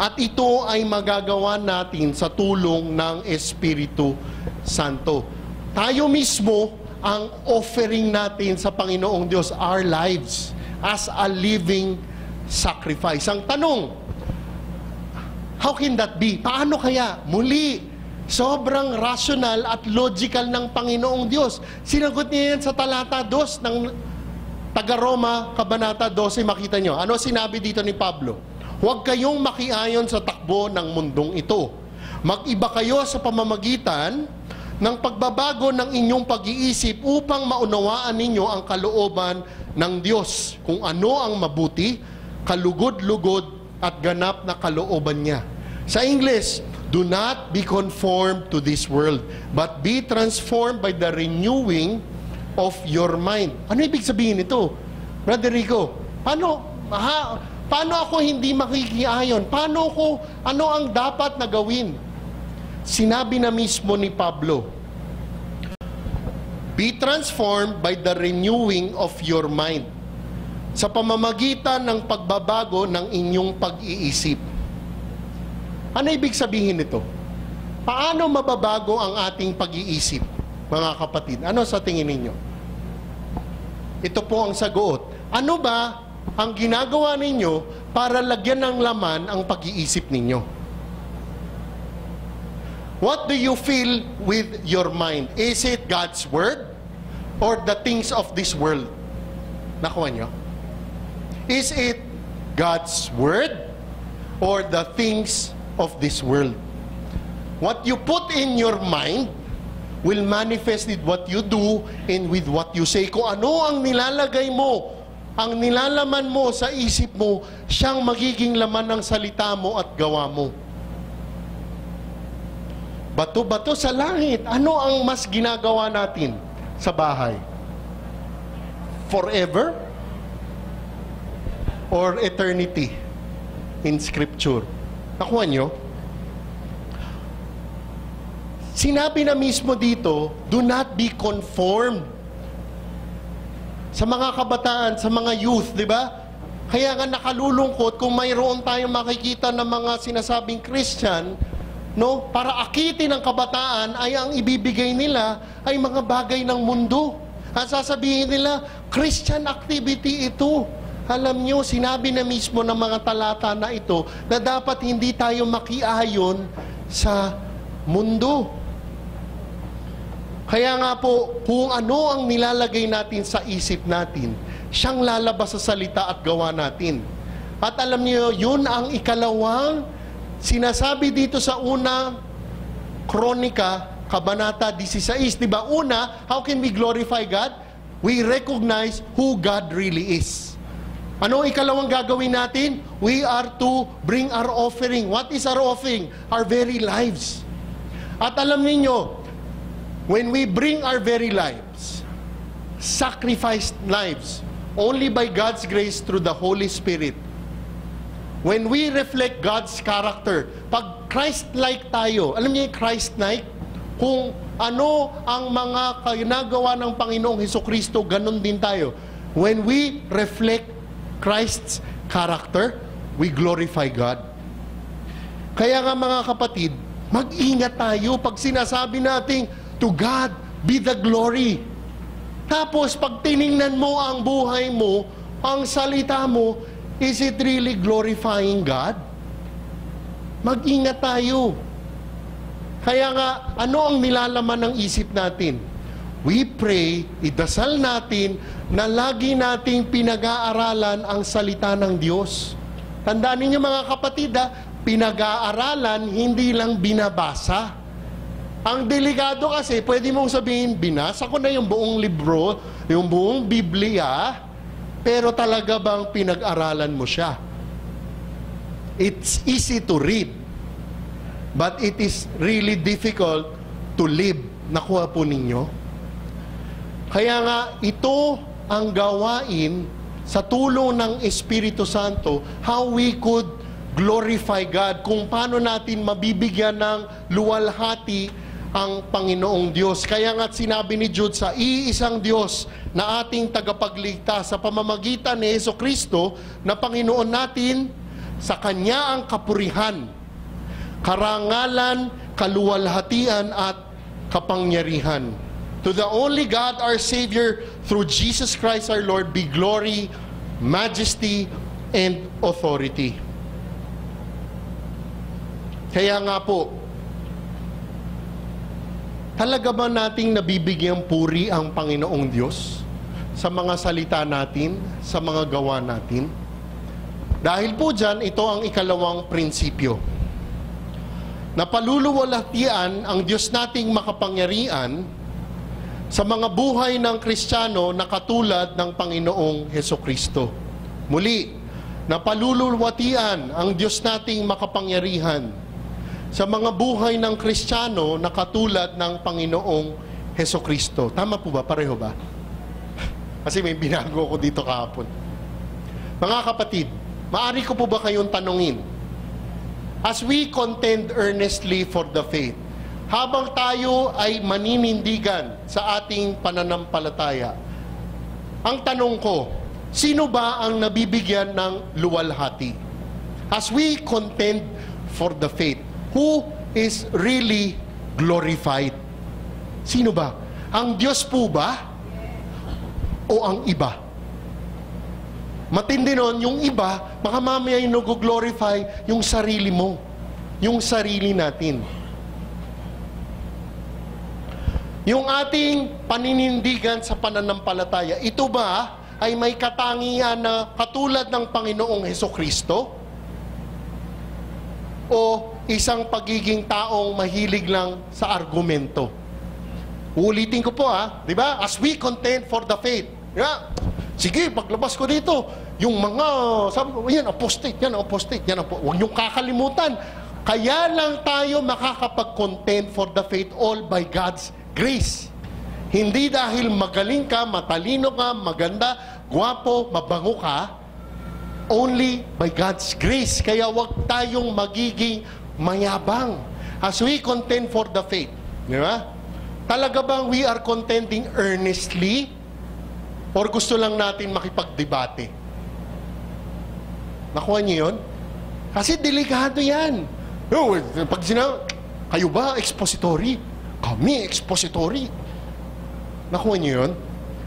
S1: At ito ay magagawa natin sa tulong ng Espiritu Santo. Tayo mismo ang offering natin sa Panginoong Diyos our lives as a living sacrifice. Ang tanong, how can that be? Paano kaya? Muli, sobrang rational at logical ng Panginoong Diyos. Sinagot niya yan sa talata 2 ng taga-Roma, Kabanata 12, makita nyo. Ano sinabi dito ni Pablo? Huwag kayong makiayon sa takbo ng mundong ito. Mag-iba kayo sa pamamagitan ng pagbabago ng inyong pag-iisip upang maunawaan ninyo ang kalooban ng Diyos, kung ano ang mabuti, kalugod-lugod at ganap na kalooban niya. Sa English, do not be conformed to this world, but be transformed by the renewing of your mind. Ano ibig sabihin nito? Brother Rico, paano, ha, paano ako hindi makikiayon? Paano ko, ano ang dapat na gawin? Sinabi na mismo ni Pablo, Be transformed by the renewing of your mind sa pamamagitan ng pagbabago ng inyong pag-iisip. Ano ibig sabihin nito? Paano mababago ang ating pag-iisip, mga kapatid? Ano sa tingin ninyo? Ito po ang sagot. Ano ba ang ginagawa ninyo para lagyan ng laman ang pag-iisip ninyo? What do you feel with your mind? Is it God's Word or the things of this world? Nakuha nyo? Is it God's Word or the things of this world? What you put in your mind will manifest with what you do and with what you say. Kung ano ang nilalagay mo, ang nilalaman mo sa isip mo, siyang magiging laman ng salita mo at gawa mo. Bato-bato sa langit. Ano ang mas ginagawa natin sa bahay? Forever? Or eternity? In Scripture. Nakuha nyo? Sinabi na mismo dito, do not be conformed sa mga kabataan, sa mga youth, di ba? Kaya nga nakalulungkot kung mayroon tayong makikita ng mga sinasabing Christian, no, para akitin ng kabataan ay ang ibibigay nila ay mga bagay ng mundo. At sasabihin nila, Christian activity ito. Alam nyo, sinabi na mismo ng mga talata na ito na dapat hindi tayo makiayon sa mundo. Kaya nga po, kung ano ang nilalagay natin sa isip natin, siyang lalabas sa salita at gawa natin. At alam niyo, yun ang ikalawang sinasabi dito sa una, Kronika, Kabanata 16. Di ba? Una, how can we glorify God? We recognize who God really is. Ano ang ikalawang gagawin natin? We are to bring our offering. What is our offering? Our very lives. At alam niyo, when we bring our very lives, sacrificed lives, only by God's grace through the Holy Spirit, when we reflect God's character, pag Christ-like tayo, alam niyo yung Christ-like? Kung ano ang mga ginagawa ng Panginoong Heso Kristo, ganun din tayo. When we reflect Christ's character, we glorify God. Kaya nga mga kapatid, mag-ingat tayo pag sinasabi nating, to God be the glory. Tapos pag tiningnan mo ang buhay mo, ang salita mo, is it really glorifying God? Mag-ingat tayo. Kaya nga, ano ang nilalaman ng isip natin? We pray, idasal natin na lagi nating pinag-aaralan ang salita ng Diyos. Tandaan ninyo mga kapatid, ha? pinag-aaralan, hindi lang binabasa. Ang delikado kasi, pwede mong sabihin, binasa ko na yung buong libro, yung buong Biblia, pero talaga bang pinag-aralan mo siya? It's easy to read, but it is really difficult to live. Nakuha po ninyo? Kaya nga, ito ang gawain sa tulong ng Espiritu Santo, how we could glorify God, kung paano natin mabibigyan ng luwalhati ang Panginoong Diyos. Kaya nga sinabi ni Jude sa iisang Diyos na ating tagapagligtas sa pamamagitan ni Yeso Kristo na Panginoon natin, sa Kanya ang kapurihan, karangalan, kaluwalhatian at kapangyarihan. To the only God, our Savior, through Jesus Christ our Lord, be glory, majesty, and authority. Kaya nga po, talaga ba nating nabibigyang puri ang Panginoong Diyos sa mga salita natin, sa mga gawa natin? Dahil po dyan, ito ang ikalawang prinsipyo. Napaluluwalhatian ang Diyos nating makapangyarihan sa mga buhay ng Kristiyano na katulad ng Panginoong Heso Kristo. Muli, napaluluwatian ang Diyos nating makapangyarihan sa mga buhay ng Kristiyano na katulad ng Panginoong Heso Kristo. Tama po ba? Pareho ba? (laughs) Kasi may binago ko dito kahapon. Mga kapatid, maari ko po ba kayong tanungin? As we contend earnestly for the faith, habang tayo ay maninindigan sa ating pananampalataya, ang tanong ko, sino ba ang nabibigyan ng luwalhati? As we contend for the faith, who is really glorified? Sino ba? Ang Diyos po ba? O ang iba? Matindi nun, yung iba, baka mamaya yung nag-glorify yung sarili mo. Yung sarili natin. Yung ating paninindigan sa pananampalataya, ito ba ay may katangian na katulad ng Panginoong Heso Kristo? O isang pagiging taong mahilig lang sa argumento. Ulitin ko po ha, di ba? As we contend for the faith. Yeah. Sige, paglabas ko dito, yung mga, sabi yan, apostate, yan, apostate, yan, apostate. Huwag niyong kakalimutan. Kaya lang tayo makakapag-contend for the faith all by God's grace. Hindi dahil magaling ka, matalino ka, maganda, guwapo, mabango ka, only by God's grace. Kaya wag tayong magiging mayabang as we contend for the faith. Di ba? Talaga bang we are contending earnestly or gusto lang natin makipagdebate? Nakuha niyo yun? Kasi delikado yan. No, pag sinabi, kayo ba expository? Kami expository. Nakuha niyo yun?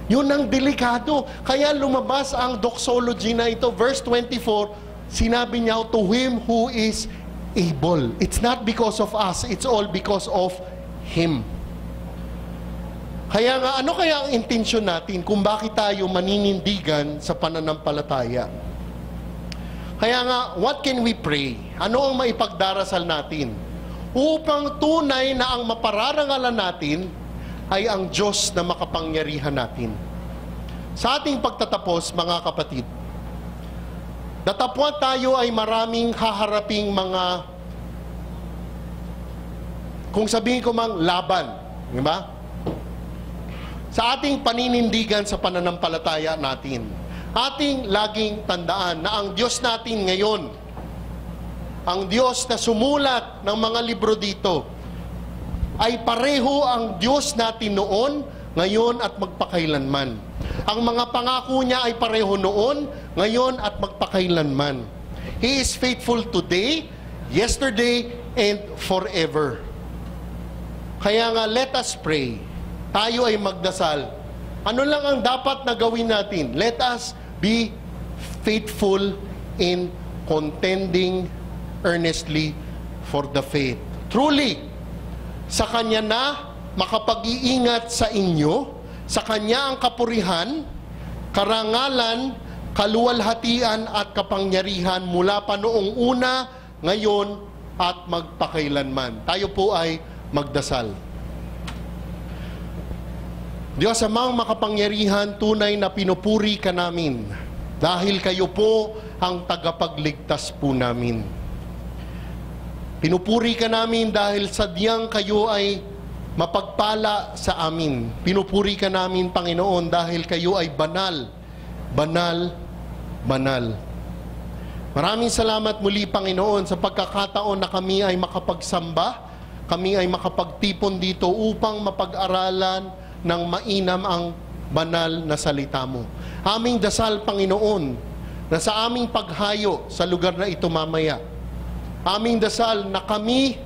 S1: Yun ang delikado. Kaya lumabas ang doxology na ito. Verse 24, sinabi niya, to him who is able. It's not because of us, it's all because of Him. Kaya nga, ano kaya ang intensyon natin kung bakit tayo maninindigan sa pananampalataya? Kaya nga, what can we pray? Ano ang maipagdarasal natin? Upang tunay na ang mapararangalan natin ay ang Diyos na makapangyarihan natin. Sa ating pagtatapos, mga kapatid, datapwa tayo ay maraming haharaping mga kung sabihin ko mang laban, di ba? Sa ating paninindigan sa pananampalataya natin, ating laging tandaan na ang Diyos natin ngayon, ang Diyos na sumulat ng mga libro dito, ay pareho ang Diyos natin noon, ngayon at magpakailanman. Ang mga pangako niya ay pareho noon, ngayon at magpakailanman. He is faithful today, yesterday, and forever. Kaya nga, let us pray. Tayo ay magdasal. Ano lang ang dapat na gawin natin? Let us be faithful in contending earnestly for the faith. Truly, sa Kanya na makapag-iingat sa inyo, sa Kanya ang kapurihan, karangalan, kaluwalhatian at kapangyarihan mula pa noong una, ngayon at magpakailanman. Tayo po ay magdasal. Diyos amang makapangyarihan, tunay na pinupuri ka namin dahil kayo po ang tagapagligtas po namin. Pinupuri ka namin dahil sadyang kayo ay mapagpala sa amin. Pinupuri ka namin, Panginoon, dahil kayo ay banal, banal, banal. Maraming salamat muli, Panginoon, sa pagkakataon na kami ay makapagsamba, kami ay makapagtipon dito upang mapag-aralan ng mainam ang banal na salita mo. Aming dasal, Panginoon, na sa aming paghayo sa lugar na ito mamaya, aming dasal na kami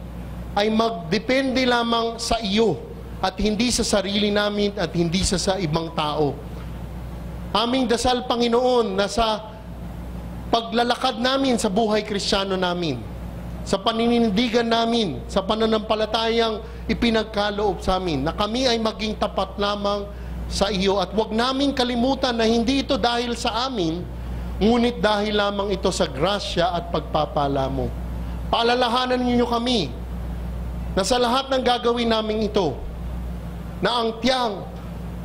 S1: ay magdepende lamang sa iyo at hindi sa sarili namin at hindi sa, sa ibang tao. Aming dasal, Panginoon, na sa paglalakad namin sa buhay kristyano namin, sa paninindigan namin, sa pananampalatayang ipinagkaloob sa amin, na kami ay maging tapat lamang sa iyo at huwag naming kalimutan na hindi ito dahil sa amin, ngunit dahil lamang ito sa grasya at pagpapala mo. Paalalahanan niyo kami na sa lahat ng gagawin namin ito, na ang tiyang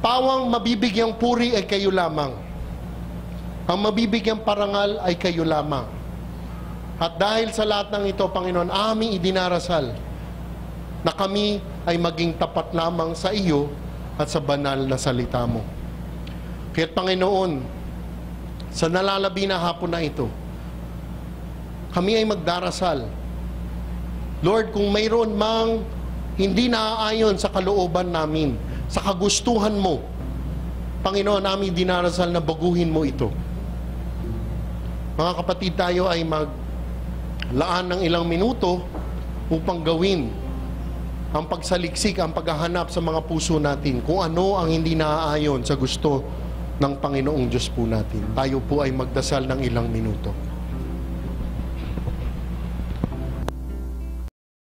S1: pawang mabibigyang puri ay kayo lamang. Ang mabibigyang parangal ay kayo lamang. At dahil sa lahat ng ito, Panginoon, aming idinarasal na kami ay maging tapat lamang sa iyo at sa banal na salita mo. Kaya Panginoon, sa nalalabi na hapon na ito, kami ay magdarasal. Lord, kung mayroon mang hindi naaayon sa kalooban namin, sa kagustuhan mo, Panginoon, namin dinarasal na baguhin mo ito. Mga kapatid, tayo ay maglaan ng ilang minuto upang gawin ang pagsaliksik, ang paghahanap sa mga puso natin kung ano ang hindi naaayon sa gusto ng Panginoong Diyos po natin. Tayo po ay magdasal ng ilang minuto.